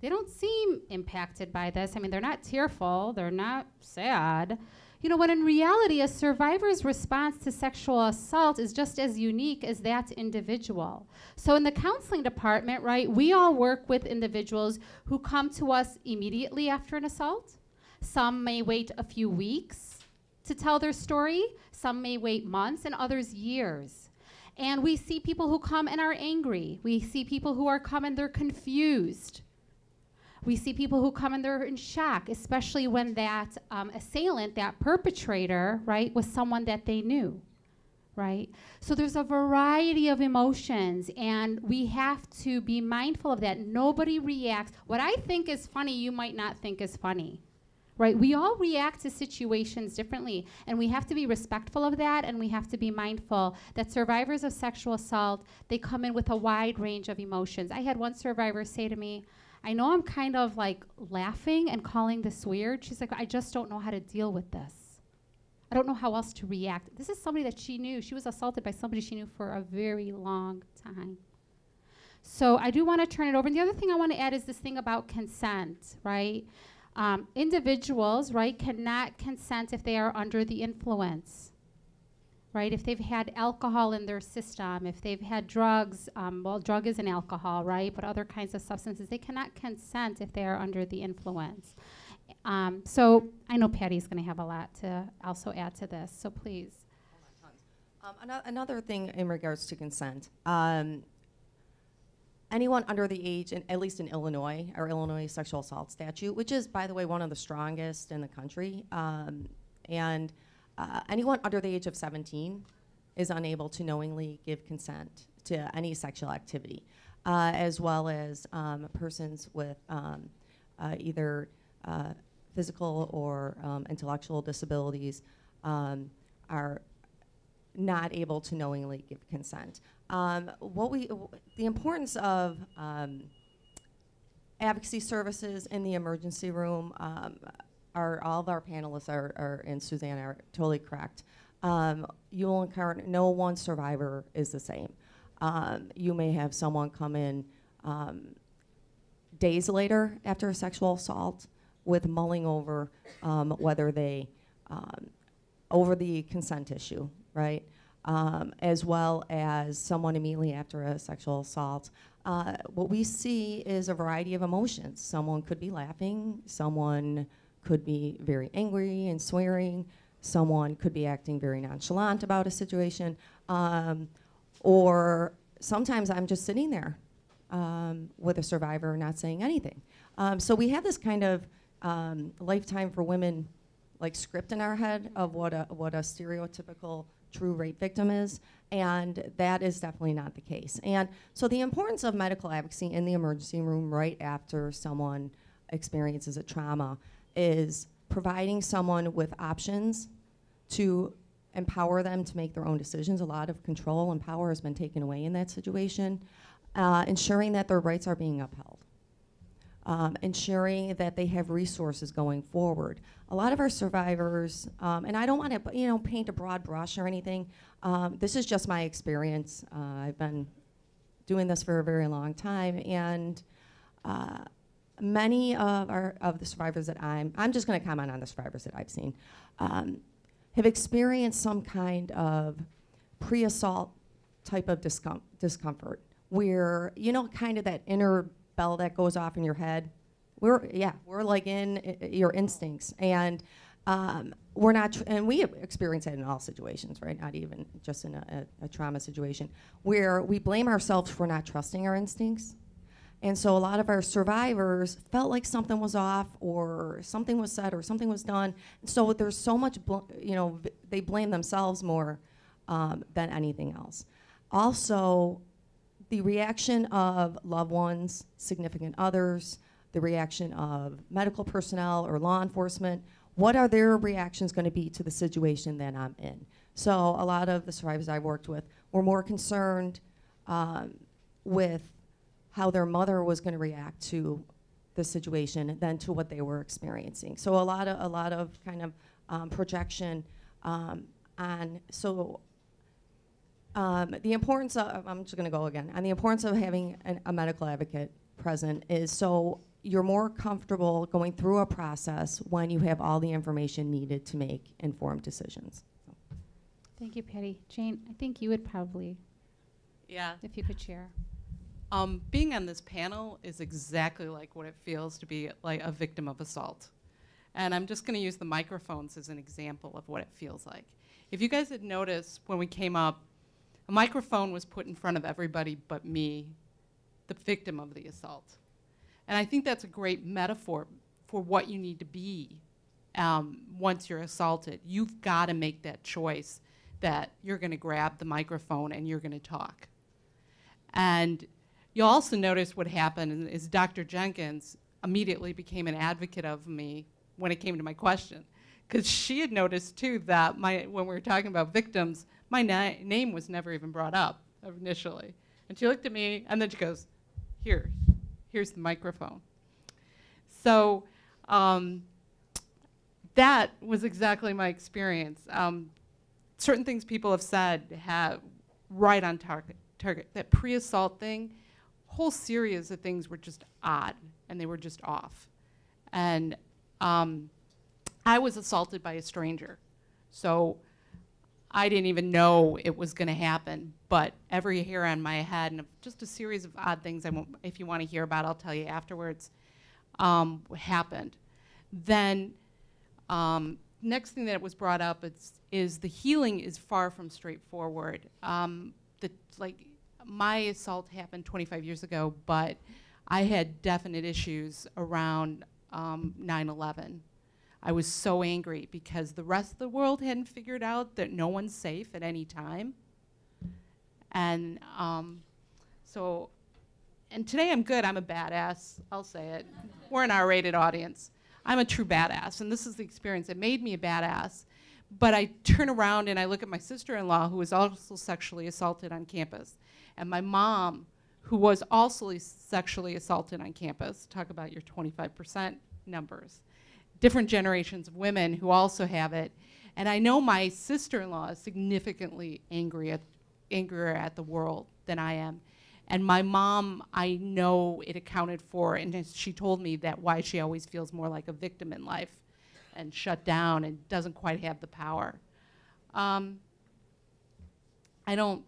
they don't seem impacted by this. I mean, they're not tearful, they're not sad. You know, when in reality, a survivor's response to sexual assault is just as unique as that individual. So, in the counseling department, right, we all work with individuals who come to us immediately after an assault. Some may wait a few weeks to tell their story, some may wait months, and others years. And we see people who come and are angry. We see people who are come and they're confused. We see people who come and they're in shock, especially when that um, assailant, that perpetrator, right, was someone that they knew, right? So there's a variety of emotions, and we have to be mindful of that. Nobody reacts. What I think is funny, you might not think is funny, right? We all react to situations differently, and we have to be respectful of that, and we have to be mindful that survivors of sexual assault, they come in with a wide range of emotions. I had one survivor say to me, I know I'm kind of like laughing and calling this weird. She's like, I just don't know how to deal with this. I don't know how else to react. This is somebody that she knew. She was assaulted by somebody she knew for a very long time. So I do want to turn it over. And the other thing I want to add is this thing about consent, right? Um, individuals, right, cannot consent if they are under the influence right? If they've had alcohol in their system, if they've had drugs, um, well, drug is an alcohol, right? But other kinds of substances, they cannot consent if they are under the influence. Um, so I know Patty's going to have a lot to also add to this, so please. Um, ano- another thing in regards to consent. Um, anyone under the age, in, at least in Illinois, our Illinois sexual assault statute, which is, by the way, one of the strongest in the country, um, and uh, anyone under the age of 17 is unable to knowingly give consent to any sexual activity, uh, as well as um, persons with um, uh, either uh, physical or um, intellectual disabilities um, are not able to knowingly give consent. Um, what we, the importance of um, advocacy services in the emergency room are all of our panelists are, are and Suzanne are totally correct. Um, you will encounter no one survivor is the same. Um, you may have someone come in um, days later after a sexual assault with mulling over um, whether they um, over the consent issue, right? Um, as well as someone immediately after a sexual assault. Uh, what we see is a variety of emotions. Someone could be laughing, someone could be very angry and swearing. Someone could be acting very nonchalant about a situation. Um, or sometimes I'm just sitting there um, with a survivor not saying anything. Um, so we have this kind of um, lifetime for women like script in our head of what a, what a stereotypical true rape victim is, and that is definitely not the case. And so the importance of medical advocacy in the emergency room right after someone experiences a trauma is providing someone with options to empower them to make their own decisions. A lot of control and power has been taken away in that situation. Uh, ensuring that their rights are being upheld. Um, ensuring that they have resources going forward. A lot of our survivors, um, and I don't want to, you know, paint a broad brush or anything. Um, this is just my experience. Uh, I've been doing this for a very long time, and uh, many of our of the survivors that I'm, I'm just going to comment on the survivors that I've seen, um, have experienced some kind of pre-assault type of discom- discomfort, where you know, kind of that inner bell that goes off in your head. We're yeah, we're like in your instincts, and um, we're not, and we experience that in all situations, right? Not even just in a, a, a trauma situation, where we blame ourselves for not trusting our instincts. And so a lot of our survivors felt like something was off, or something was said, or something was done. So there's so much, you know, they blame themselves more um, than anything else. Also, the reaction of loved ones, significant others, the reaction of medical personnel or law enforcement, what are their reactions going to be to the situation that I'm in? So a lot of the survivors I've worked with were more concerned um, with how their mother was going to react to the situation than to what they were experiencing. So a lot of a lot of kind of um, projection um, on so um, the importance of, I'm just going to go again, on the importance of having an, a medical advocate present is so you're more comfortable going through a process when you have all the information needed to make informed decisions. Thank you, Patty. Jane, I think you would probably, Yeah. if you could share. Um, being on this panel is exactly like what it feels to be like a victim of assault. And I'm just going to use the microphones as an example of what it feels like. If you guys had noticed when we came up, a microphone was put in front of everybody but me, the victim of the assault. And I think that's a great metaphor for what you need to be um, once you're assaulted. You've got to make that choice that you're going to grab the microphone and you're going to talk. And you'll also notice what happened is Dr. Jenkins immediately became an advocate of me when it came to my question. Because she had noticed too that my, when we were talking about victims, my na- name was never even brought up initially. And she looked at me and then she goes, Here, here's the microphone. So um, that was exactly my experience. Um, certain things people have said have right on target. Target that pre-assault thing, whole series of things were just odd and they were just off. And um, I was assaulted by a stranger, so I didn't even know it was going to happen. But every hair on my head and just a series of odd things. I won't, if you want to hear about, I'll tell you afterwards. Um, happened. Then um, next thing that was brought up is, is the healing is far from straightforward. Um, the, like my assault happened 25 years ago, but I had definite issues around um, 9/11. I was so angry because the rest of the world hadn't figured out that no one's safe at any time, and um, so. And today I'm good. I'm a badass. I'll say it. We're an R-rated audience. I'm a true badass, and this is the experience that made me a badass. But I turn around and I look at my sister-in-law, who was also sexually assaulted on campus, and my mom, who was also sexually assaulted on campus. Talk about your 25% numbers. Different generations of women who also have it. And I know my sister-in-law is significantly angry at, angrier at the world than I am. And my mom, I know it accounted for, and she told me that why she always feels more like a victim in life and shut down and doesn't quite have the power. Um, I don't,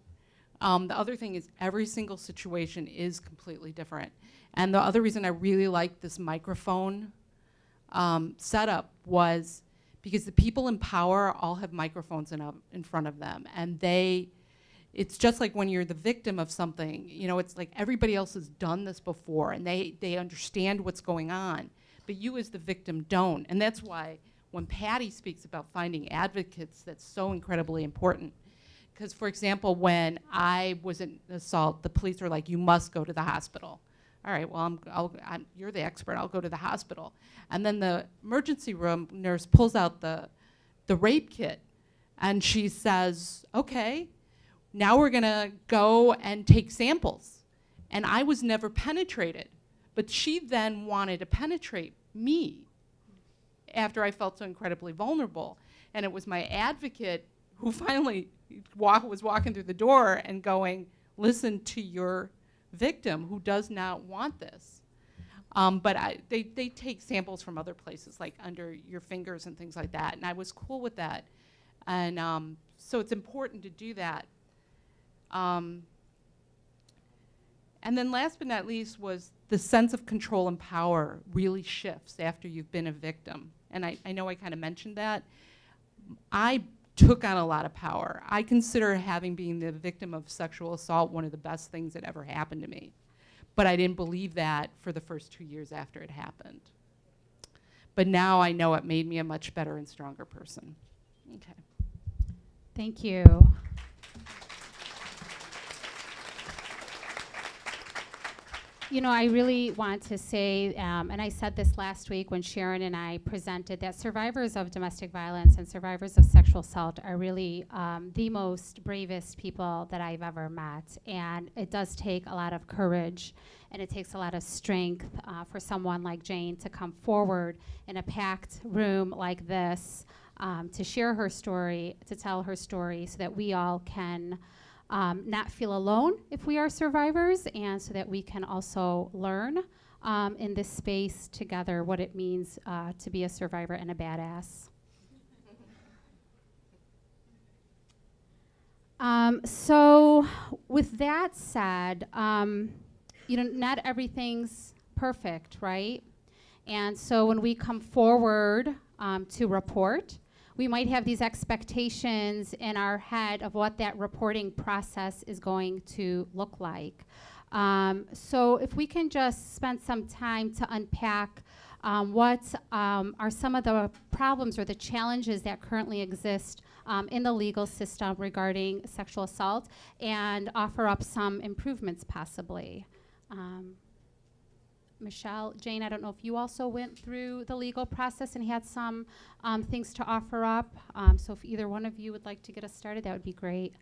um, the other thing is every single situation is completely different. And the other reason I really like this microphone um, setup was because the people in power all have microphones in, up, in front of them. And they, it's just like when you're the victim of something, you know, it's like everybody else has done this before and they, they understand what's going on, but you as the victim don't. And that's why when Patty speaks about finding advocates, that's so incredibly important. Because, for example, when I was in assault, the police were like, you must go to the hospital. All right, well, I'm, I'm, you're the expert, I'll go to the hospital. And then the emergency room nurse pulls out the, the rape kit And she says, okay, now we're going to go and take samples. And I was never penetrated. But she then wanted to penetrate me after I felt so incredibly vulnerable. And it was my advocate who finally walk, was walking through the door and going, listen to your victim who does not want this. Um, but I, they, they take samples from other places, like under your fingers and things like that. And I was cool with that. And um, so it's important to do that. Um, and then last but not least was the sense of control and power really shifts after you've been a victim. And I, I know I kind of mentioned that. I took on a lot of power. I consider having been the victim of sexual assault one of the best things that ever happened to me. But I didn't believe that for the first two years after it happened. But now I know it made me a much better and stronger person. Okay. Thank you. You know, I really want to say, um, and I said this last week when Sharon and I presented, that survivors of domestic violence and survivors of sexual assault are really um, the most bravest people that I've ever met. And it does take a lot of courage and it takes a lot of strength uh, for someone like Jane to come forward in a packed room like this um, to share her story, to tell her story, so that we all can um, not feel alone if we are survivors, and so that we can also learn um, in this space together what it means uh, to be a survivor and a badass. Um, so, with that said, um, you know, not everything's perfect, right? And so, when we come forward um, to report, we might have these expectations in our head of what that reporting process is going to look like. Um, so if we can just spend some time to unpack um, what um, are some of the problems or the challenges that currently exist um, in the legal system regarding sexual assault and offer up some improvements possibly. Um, Michelle, Jane, I don't know if you also went through the legal process and had some um, things to offer up. Um, so if either one of you would like to get us started, that would be great.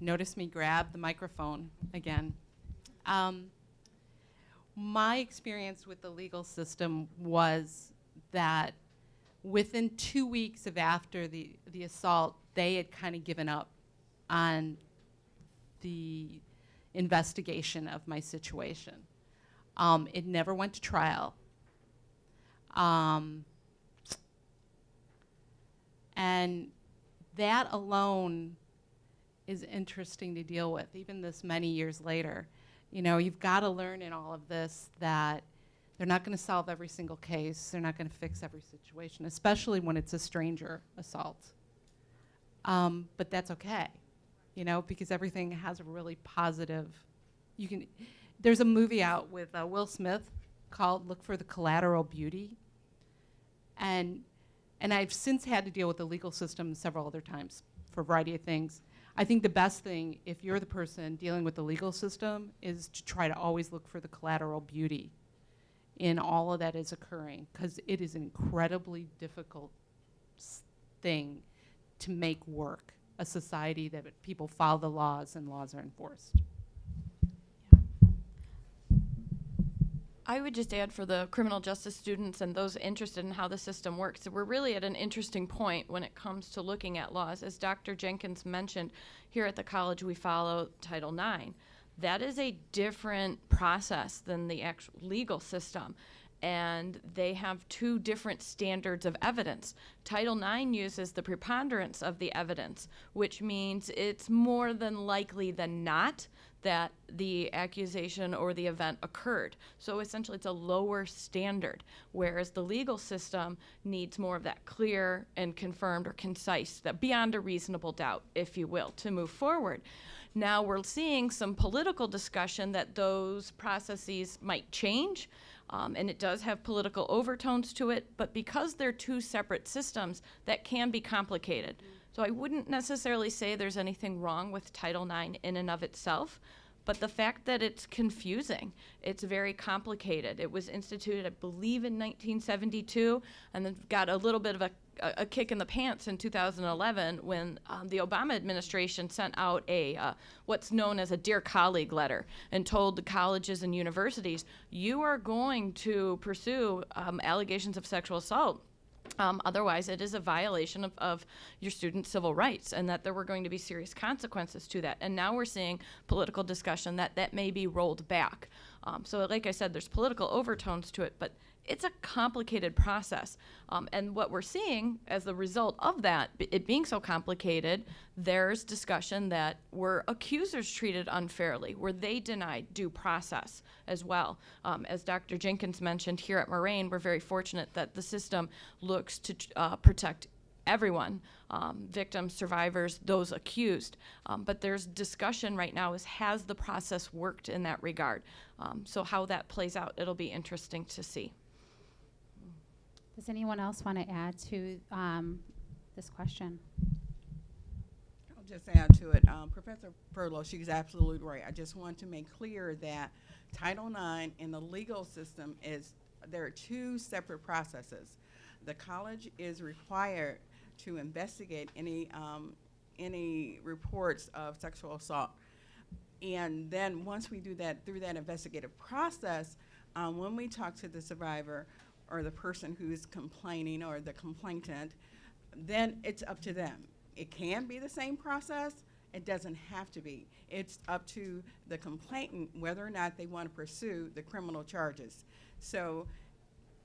Notice me grab the microphone again. Um, my experience with the legal system was that within two weeks of after the, the assault, they had kind of given up on the investigation of my situation. Um, it never went to trial. Um, and that alone is interesting to deal with, even this many years later. You know, you've got to learn in all of this that they're not going to solve every single case. They're not going to fix every situation, especially when it's a stranger assault. Um, but that's okay you know, because everything has a really positive. You can. There's a movie out with uh, Will Smith called "Look for the Collateral Beauty," and and I've since had to deal with the legal system several other times for a variety of things. I think the best thing, if you're the person dealing with the legal system, is to try to always look for the collateral beauty in all of that is occurring, because it is an incredibly difficult thing to make work a society that people follow the laws and laws are enforced. I would just add for the criminal justice students and those interested in how the system works, we're really at an interesting point when it comes to looking at laws. As Dr. Jenkins mentioned, here at the college we follow Title IX. That is a different process than the actual legal system and they have two different standards of evidence. Title IX uses the preponderance of the evidence, which means it's more than likely than not that the accusation or the event occurred. So essentially, it's a lower standard, whereas the legal system needs more of that clear and confirmed or concise, that beyond a reasonable doubt, if you will, to move forward. Now we're seeing some political discussion that those processes might change um, and it does have political overtones to it, but because they're two separate systems, that can be complicated. So I wouldn't necessarily say there's anything wrong with Title IX in and of itself, but the fact that it's confusing, it's very complicated. It was instituted, I believe, in 1972, and then got a little bit of a a, a kick in the pants in 2011 when um, the Obama administration sent out a uh, what's known as a dear colleague letter and told the colleges and universities you are going to pursue um, allegations of sexual assault um, otherwise, it is a violation of, of your student civil rights, and that there were going to be serious consequences to that. And now we're seeing political discussion that that may be rolled back. Um, so, like I said, there's political overtones to it, but it's a complicated process. Um, and what we're seeing as the result of that, it being so complicated, there's discussion that were accusers treated unfairly, were they denied due process as well. Um, as Dr. Jenkins mentioned here at Moraine, we're very fortunate that the system looks to uh, protect everyone um, victims survivors those accused um, but there's discussion right now is has the process worked in that regard um, so how that plays out it'll be interesting to see Does anyone else want to add to um, this question? I'll just add to it. Um, Professor Furlow, she's absolutely right. I just want to make clear that Title IX in the legal system is, there are two separate processes. The college is required to investigate any, um, any reports of sexual assault. And then once we do that, through that investigative process, um, when we talk to the survivor or the person who's complaining or the complainant, then it's up to them. It can be the same process. It doesn't have to be. It's up to the complainant whether or not they want to pursue the criminal charges. So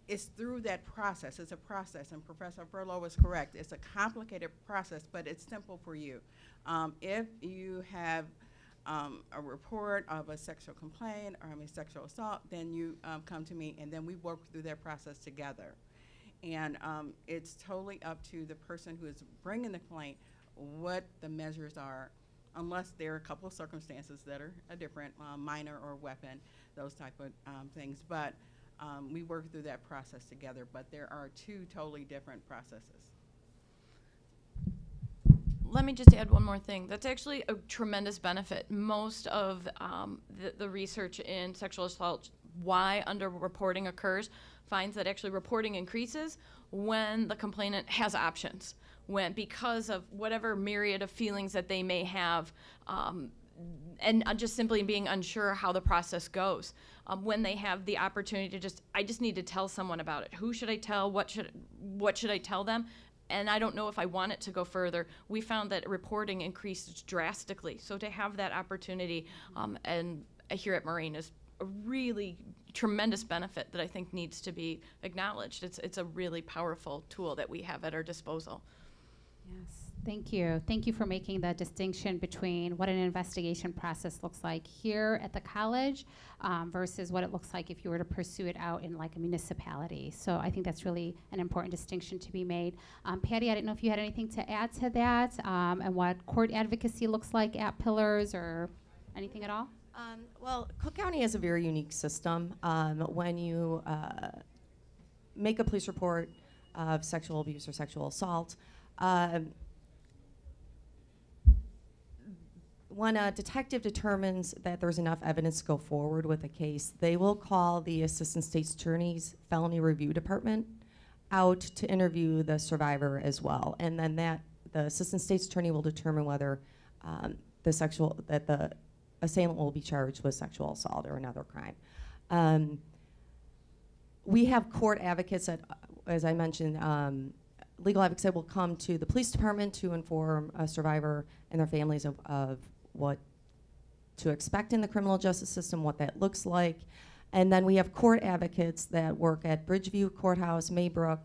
it's through that process. It's a process, and Professor Furlow was correct. It's a complicated process, but it's simple for you. Um, if you have um, a report of a sexual complaint or I mean sexual assault, then you um, come to me, and then we work through that process together. And um, it's totally up to the person who is bringing the complaint what the measures are, unless there are a couple of circumstances that are a different, uh, minor or weapon, those type of um, things. But um, we work through that process together. But there are two totally different processes. Let me just add one more thing. That's actually a tremendous benefit. Most of um, the, the research in sexual assault, why underreporting occurs, finds that actually reporting increases when the complainant has options. When because of whatever myriad of feelings that they may have, um, and uh, just simply being unsure how the process goes. Um, when they have the opportunity to just, I just need to tell someone about it. Who should I tell? What should what should I tell them? And I don't know if I want it to go further. We found that reporting increased drastically. So to have that opportunity um, and here at Moraine is a really tremendous benefit that I think needs to be acknowledged. It's it's a really powerful tool that we have at our disposal. Yes, thank you. Thank you for making the distinction between what an investigation process looks like here at the college um, versus what it looks like if you were to pursue it out in like a municipality. So I think that's really an important distinction to be made. Um, Patty, I didn't know if you had anything to add to that um, and what court advocacy looks like at Pillars or anything at all? Um, well, Cook County has a very unique system. Um, when you uh, make a police report of sexual abuse or sexual assault, um, when a detective determines that there's enough evidence to go forward with a case, they will call the Assistant State's Attorney's Felony Review Department out to interview the survivor as well. And then that, the Assistant State's Attorney will determine whether um, the sexual, that the assailant will be charged with sexual assault or another crime. Um, we have court advocates that, uh, as I mentioned, um, legal advocates that will come to the police department to inform a survivor and their families of, of what to expect in the criminal justice system, what that looks like. And then we have court advocates that work at Bridgeview Courthouse, Maybrook,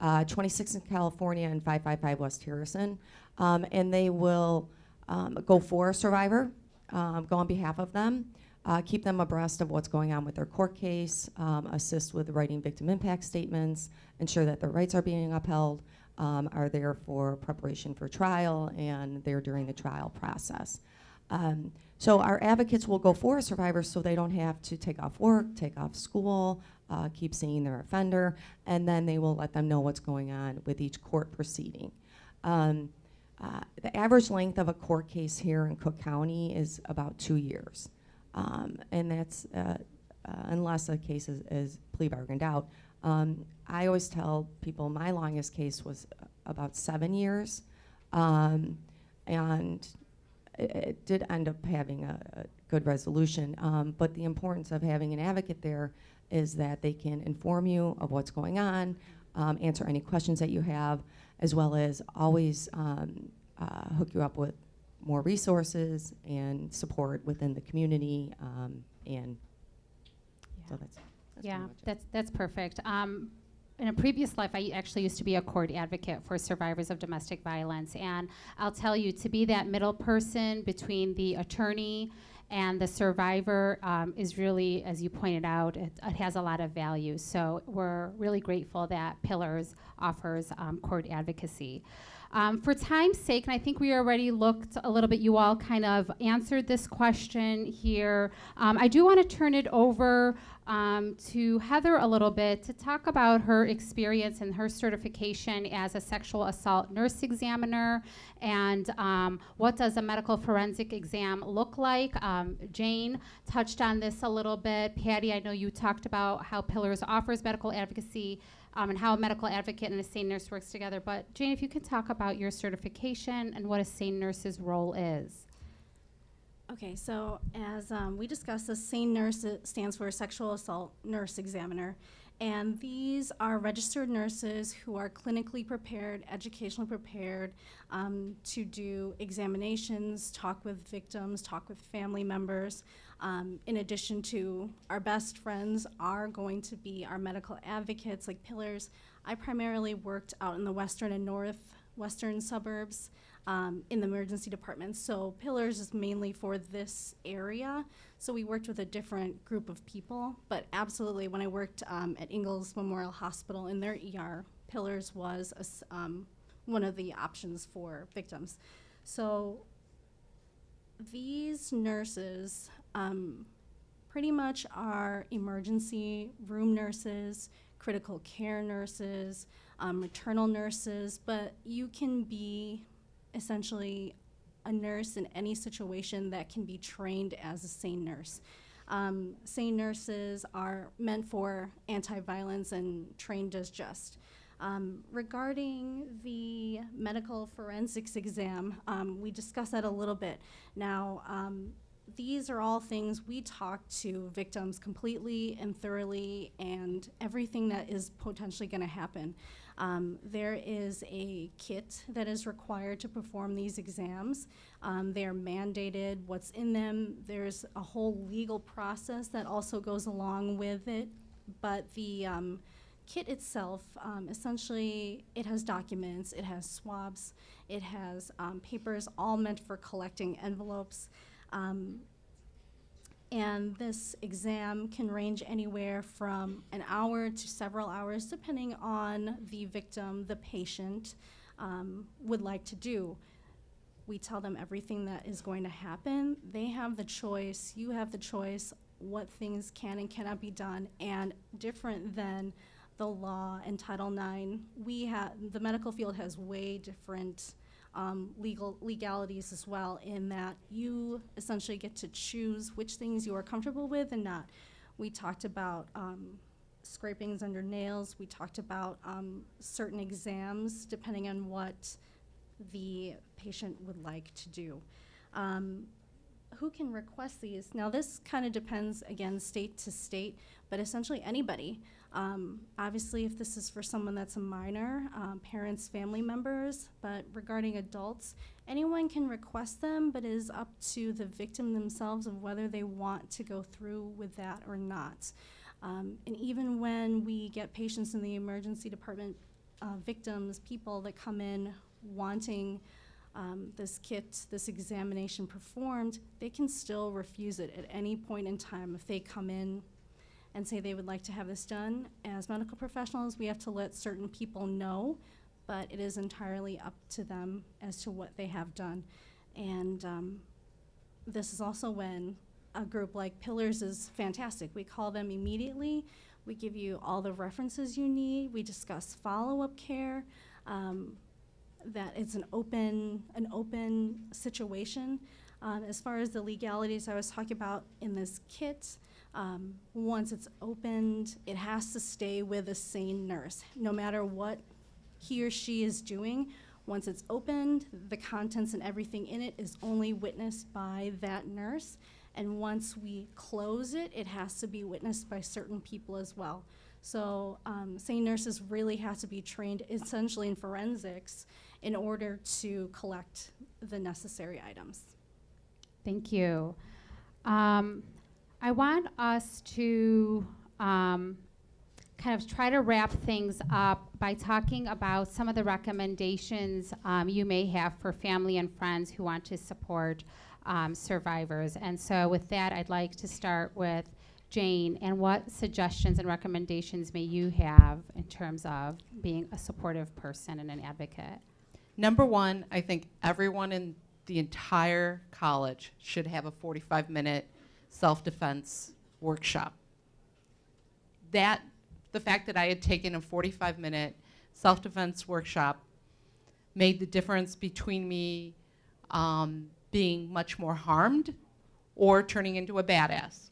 uh, 26 in California, and 555 West Harrison. Um, and they will um, go for a survivor, um, go on behalf of them, uh, keep them abreast of what's going on with their court case, um, assist with writing victim impact statements, ensure that their rights are being upheld, um, are there for preparation for trial, and they're during the trial process. Um, so our advocates will go for survivors so they don't have to take off work, take off school, uh, keep seeing their offender, and then they will let them know what's going on with each court proceeding. Um, uh, the average length of a court case here in Cook County is about two years. um, and that's uh, uh, unless a case is, is plea bargained out. Um, I always tell people my longest case was about seven years, um, and it, it did end up having a, a good resolution. Um, but the importance of having an advocate there is that they can inform you of what's going on, um, answer any questions that you have, as well as always um, uh, hook you up with more resources and support within the community. Um, and so that's, that's Yeah, that's, that's perfect. In a previous life, I actually used to be a court advocate for survivors of domestic violence. And I'll tell you, to be that middle person between the attorney and the survivor um, is really, as you pointed out, it, it has a lot of value. So we're really grateful that Pillars offers um, court advocacy. Um, for time's sake, and I think we already looked a little bit, you all kind of answered this question here. Um, I do want to turn it over um, to Heather a little bit to talk about her experience and her certification as a sexual assault nurse examiner and um, what does a medical forensic exam look like. Um, Jane touched on this a little bit. Patty, I know you talked about how Pillars offers medical advocacy um, and how a medical advocate and a SANE nurse works together. But Jane, if you could talk about your certification and what a SANE nurse's role is. Okay, so as um, we discussed, the SANE nurse stands for Sexual Assault Nurse Examiner. And these are registered nurses who are clinically prepared, educationally prepared um, to do examinations, talk with victims, talk with family members. Um, in addition to our best friends are going to be our medical advocates like Pillars. I primarily worked out in the western and northwestern suburbs um, in the emergency department. So Pillars is mainly for this area. So we worked with a different group of people. But absolutely, when I worked um, at Ingalls Memorial Hospital in their ER, Pillars was a um, one of the options for victims. So these nurses um, pretty much are emergency room nurses, critical care nurses, um, maternal nurses, but you can be essentially a nurse in any situation that can be trained as a SANE nurse. Um, SANE nurses are meant for anti-violence and trained as just. Um, regarding the medical forensics exam, um, we discussed that a little bit. Now, um, these are all things we talk to victims completely and thoroughly and everything that is potentially going to happen. Um, there is a kit that is required to perform these exams. Um, they are mandated what's in them. There's a whole legal process that also goes along with it, but the um, kit itself, um, essentially, it has documents, it has swabs, it has um, papers all meant for collecting envelopes. Um, and this exam can range anywhere from an hour to several hours, depending on the victim, the patient um, would like to do. We tell them everything that is going to happen. They have the choice, you have the choice, what things can and cannot be done. And different than the law and Title IX, we have, the medical field has way different um, legal legalities as well in that you essentially get to choose which things you are comfortable with and not. We talked about um, scrapings under nails. We talked about um, certain exams depending on what the patient would like to do. Um, who can request these? Now, this kind of depends, again, state to state, but essentially anybody. Um, obviously, if this is for someone that's a minor, um, parents, family members, but regarding adults, anyone can request them, but it is up to the victim themselves of whether they want to go through with that or not. Um, and even when we get patients in the emergency department, uh, victims, people that come in wanting um, this kit, this examination performed, they can still refuse it at any point in time if they come in and say they would like to have this done. As medical professionals, we have to let certain people know, but it is entirely up to them as to what they have done. And um, this is also when a group like Pillars is fantastic. We call them immediately. We give you all the references you need. We discuss follow-up care. Um, that it's an open, an open situation. Um, as far as the legalities I was talking about in this kit, um, once it's opened, it has to stay with a sane nurse, no matter what he or she is doing. Once it's opened, the contents and everything in it is only witnessed by that nurse. And once we close it, it has to be witnessed by certain people as well. So, um, sane nurses really have to be trained essentially in forensics in order to collect the necessary items. Thank you. Um, I want us to um, kind of try to wrap things up by talking about some of the recommendations um, you may have for family and friends who want to support um, survivors. And so, with that, I'd like to start with Jane. And what suggestions and recommendations may you have in terms of being a supportive person and an advocate? Number one, I think everyone in the entire college should have a 45 minute self defense workshop. That, the fact that I had taken a 45 minute self defense workshop made the difference between me um, being much more harmed or turning into a badass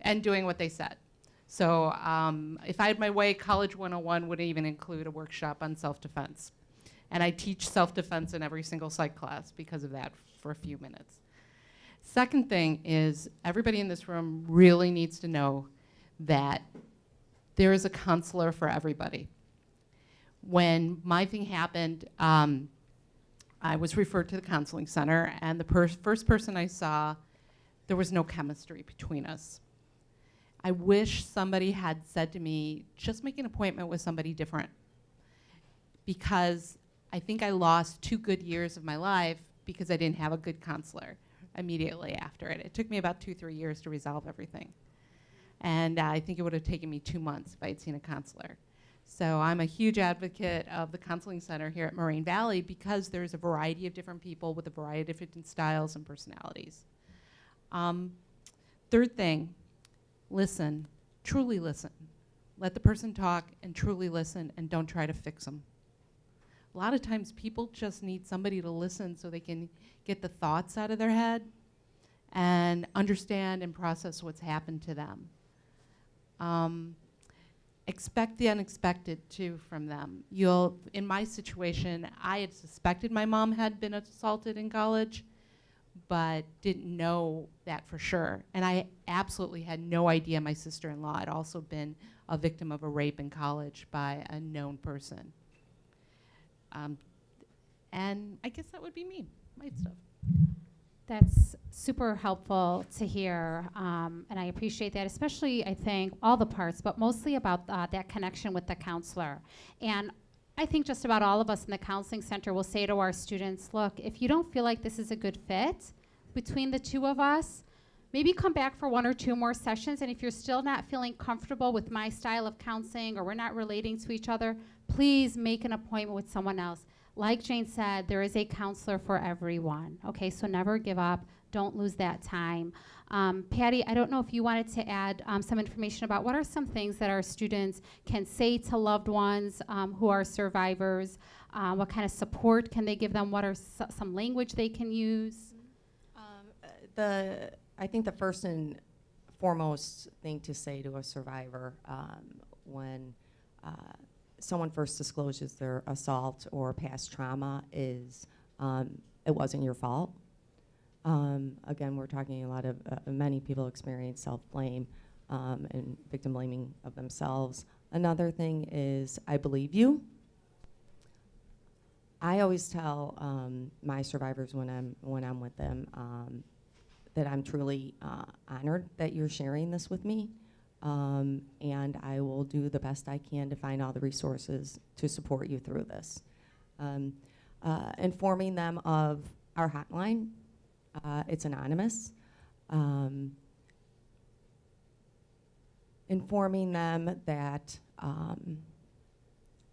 and doing what they said. So um, if I had my way, College 101 would even include a workshop on self defense. And I teach self defense in every single psych class because of that for a few minutes. Second thing is everybody in this room really needs to know that there is a counselor for everybody. When my thing happened, um, I was referred to the counseling center, and the per- first person I saw, there was no chemistry between us. I wish somebody had said to me, just make an appointment with somebody different. Because I think I lost two good years of my life because I didn't have a good counselor immediately after it. It took me about two, three years to resolve everything. And uh, I think it would have taken me two months if I had seen a counselor. So I'm a huge advocate of the counseling center here at Moraine Valley because there's a variety of different people with a variety of different styles and personalities. Um, third thing, listen, truly listen. Let the person talk and truly listen and don't try to fix them. A lot of times people just need somebody to listen so they can get the thoughts out of their head and understand and process what's happened to them. Um, expect the unexpected too from them. You'll, in my situation, I had suspected my mom had been assaulted in college, but didn't know that for sure. And I absolutely had no idea my sister in law had also been a victim of a rape in college by a known person. Um, and I guess that would be me, my stuff. That's super helpful to hear, um, and I appreciate that, especially, I think, all the parts, but mostly about uh, that connection with the counselor. And I think just about all of us in the counseling center will say to our students, look, if you don't feel like this is a good fit between the two of us, maybe come back for one or two more sessions. And if you're still not feeling comfortable with my style of counseling or we're not relating to each other, please make an appointment with someone else like Jane said, there is a counselor for everyone. Okay, so never give up. Don't lose that time. Um, Patty, I don't know if you wanted to add um, some information about what are some things that our students can say to loved ones um, who are survivors. Uh, what kind of support can they give them? What are some language they can use? Um, uh, the I think the first and foremost thing to say to a survivor um, when uh, someone first discloses their assault or past trauma is um, it wasn't your fault. Um, again, we're talking a lot of uh, many people experience self-blame um, and victim blaming of themselves. Another thing is I believe you. I always tell um, my survivors when I'm when I'm with them um, that I'm truly uh, honored that you're sharing this with me. Um, and I will do the best I can to find all the resources to support you through this. Um, uh, informing them of our hotline, uh, it's anonymous. Um, informing them that um,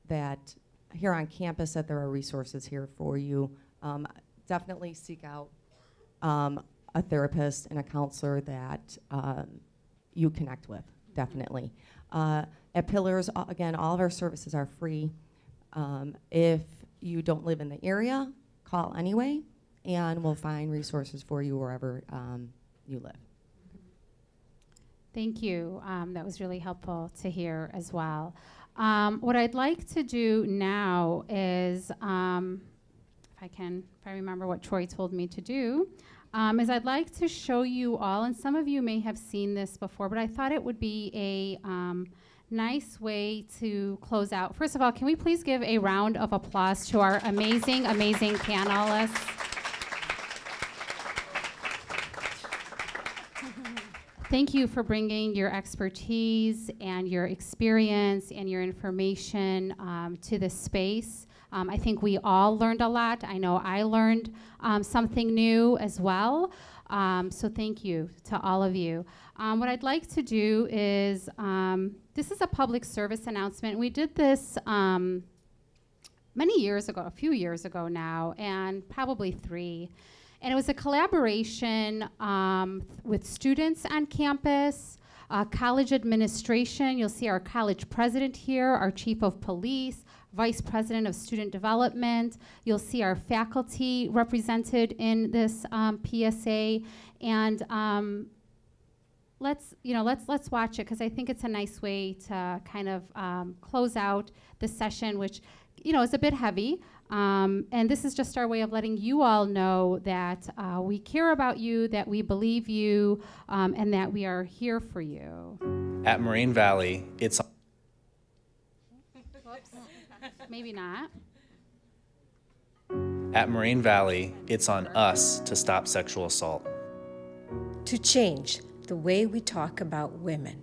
that here on campus that there are resources here for you. Um, definitely seek out um, a therapist and a counselor that you connect with definitely. Uh, at Pillars, again, all of our services are free. Um, if you don't live in the area, call anyway. and we'll find resources for you wherever um, you live. Thank you. Um, that was really helpful to hear as well. Um, what I'd like to do now is, um, if I can, if I remember what Troy told me to do, um, is I'd like to show you all, and some of you may have seen this before, but I thought it would be a um, nice way to close out. First of all, can we please give a round of applause to our amazing, amazing panelists? Thank you for bringing your expertise and your experience and your information um, to this space. Um, I think we all learned a lot. I know I learned um, something new as well. Um, so thank you to all of you. Um, what I'd like to do is, um, this is a public service announcement. We did this um, many years ago, a few years ago now, and probably three. And it was a collaboration with students on campus, uh, college administration. You'll see our college president here, our chief of police, vice president of student development. You'll see our faculty represented in this um, PSA. And um, let's, you know, let's, let's watch it because I think it's a nice way to kind of um, close out the session, which, you know, is a bit heavy. Um, and this is just our way of letting you all know that uh, we care about you, that we believe you, um, and that we are here for you. At Moraine Valley, it's Maybe not. at Moraine Valley, it's on us to stop sexual assault. to change the way we talk about women.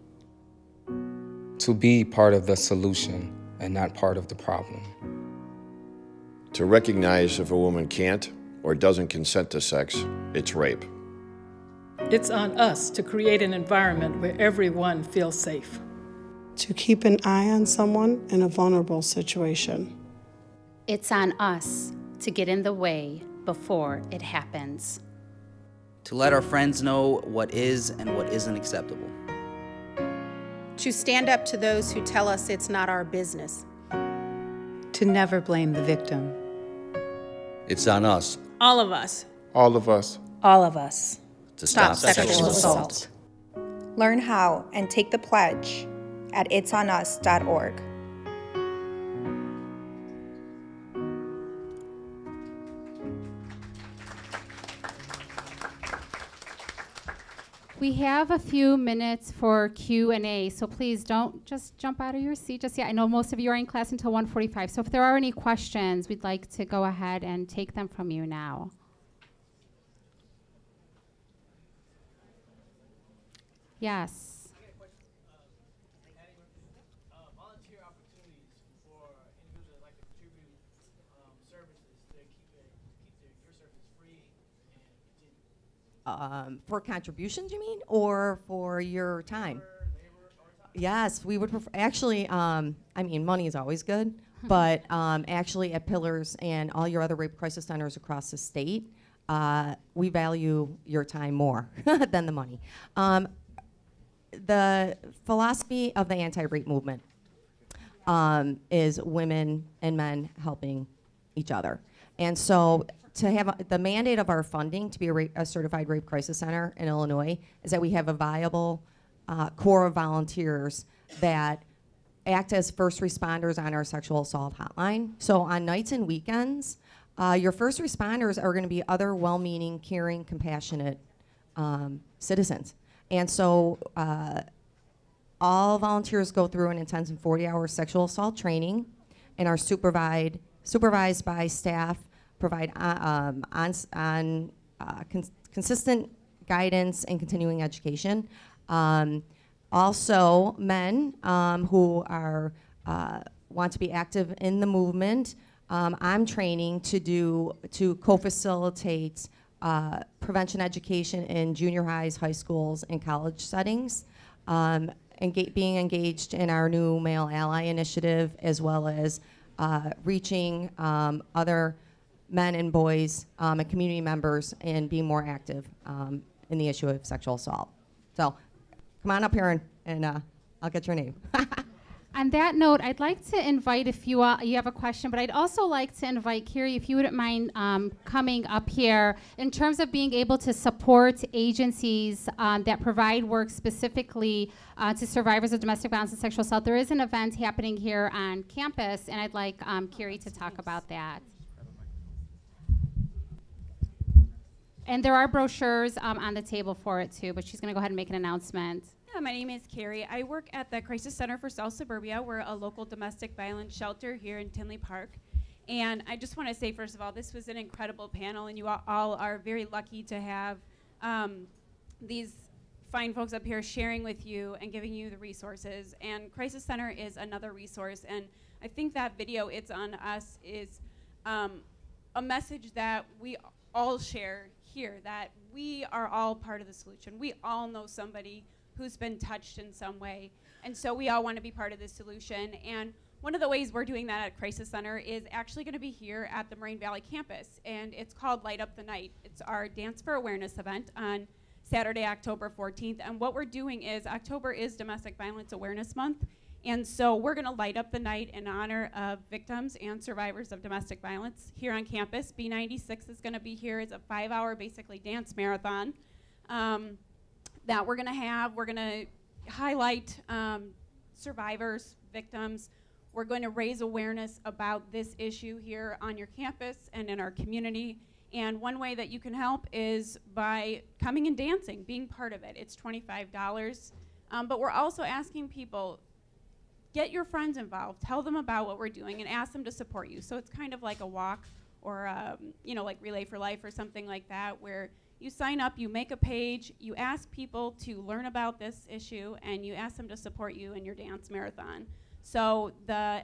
to be part of the solution and not part of the problem. To recognize if a woman can't or doesn't consent to sex, it's rape. It's on us to create an environment where everyone feels safe. To keep an eye on someone in a vulnerable situation. It's on us to get in the way before it happens. To let our friends know what is and what isn't acceptable. To stand up to those who tell us it's not our business. To never blame the victim. It's on us All of us. All of us. All of us. to Stop stop, sexual assault. Learn how and take the pledge at itsonus.org. We have a few minutes for Q and A, so please don't just jump out of your seat just yet. I know most of you are in class until 1:45, so if there are any questions, we'd like to go ahead and take them from you now. Yes. Um, for contributions, you mean, or for your time? Yes, we would prefer, actually, um, I mean, money is always good, but um, actually at Pillars and all your other rape crisis centers across the state, uh, we value your time more than the money. Um, the philosophy of the anti-rape movement um, is women and men helping each other. And so to have a, the mandate of our funding to be a, rape, a certified rape crisis center in Illinois is that we have a viable uh, core of volunteers that act as first responders on our sexual assault hotline. So on nights and weekends, uh, your first responders are going to be other well-meaning, caring, compassionate um, citizens. And so uh, all volunteers go through an intensive 40-hour sexual assault training and are supervised, supervised by staff, provide uh, um, on, on uh, cons- consistent guidance and continuing education. Um, also, men um, who are uh, want to be active in the movement. Um, I'm training to do to co-facilitate uh, prevention education in junior highs, high schools, and college settings. Um, enga- being engaged in our new Male Ally initiative, as well as uh, reaching um, other men and boys um, and community members and being more active um, in the issue of sexual assault. So come on up here and, and uh, I'll get your name. On that note, I'd like to invite if you uh, you have a question, but I'd also like to invite Carrie, if you wouldn't mind um, coming up here in terms of being able to support agencies um, that provide work specifically uh, to survivors of domestic violence and sexual assault. There is an event happening here on campus, and I'd like um, Carrie to talk about that. And there are brochures um, on the table for it too, but she's going to go ahead and make an announcement. Yeah, my name is Carrie. I work at the Crisis Center for South Suburbia. We're a local domestic violence shelter here in Tinley Park. And I just want to say, first of all, this was an incredible panel, and you all, are very lucky to have um, these fine folks up here sharing with you and giving you the resources. And Crisis Center is another resource. And I think that video, It's on Us, is um, a message that we all share here that we are all part of the solution. We all know somebody who's been touched in some way. And so we all want to be part of the solution. And one of the ways we're doing that at Crisis Center is actually going to be here at the Moraine Valley campus. And it's called Light Up the Night. It's our Dance for Awareness event on Saturday, October 14th. And what we're doing is October is Domestic Violence Awareness Month. And so we're going to light up the night in honor of victims and survivors of domestic violence here on campus. B96 is going to be here. It's a five hour, basically, dance marathon um, that we're going to have. We're going to highlight um, survivors, victims. We're going to raise awareness about this issue here on your campus and in our community. And one way that you can help is by coming and dancing, being part of it. It's $25. Um, but we're also asking people get your friends involved. Tell them about what we're doing and ask them to support you. So it's kind of like a walk or, um, you know, like Relay for Life or something like that, where you sign up, you make a page, you ask people to learn about this issue, and you ask them to support you in your dance marathon. So the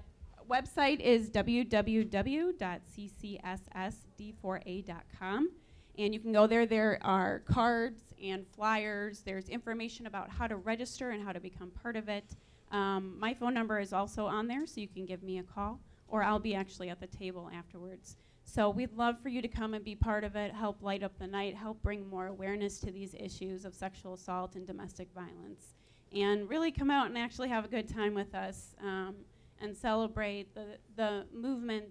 website is www.ccssd4a.com. And you can go there. There are cards and flyers. There's information about how to register and how to become part of it. Um, my phone number is also on there, so you can give me a call, or I'll be actually at the table afterwards. So we'd love for you to come and be part of it, help light up the night, help bring more awareness to these issues of sexual assault and domestic violence, and really come out and actually have a good time with us um, and celebrate the, the movement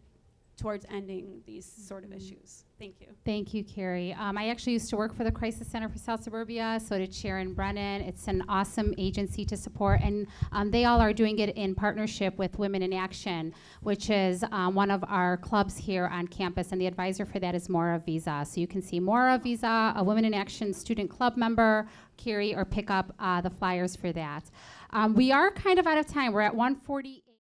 towards ending these sort of issues. Thank you. Thank you, Carrie. Um, I actually used to work for the Crisis Center for South Suburbia, so did Sharon Brennan. It's an awesome agency to support, and um, they all are doing it in partnership with Women in Action, which is um, one of our clubs here on campus, and the advisor for that is Maura Visa. So you can see Maura Visa, a Women in Action student club member, Carrie, or pick up uh, the flyers for that. Um, we are kind of out of time. We're at 140.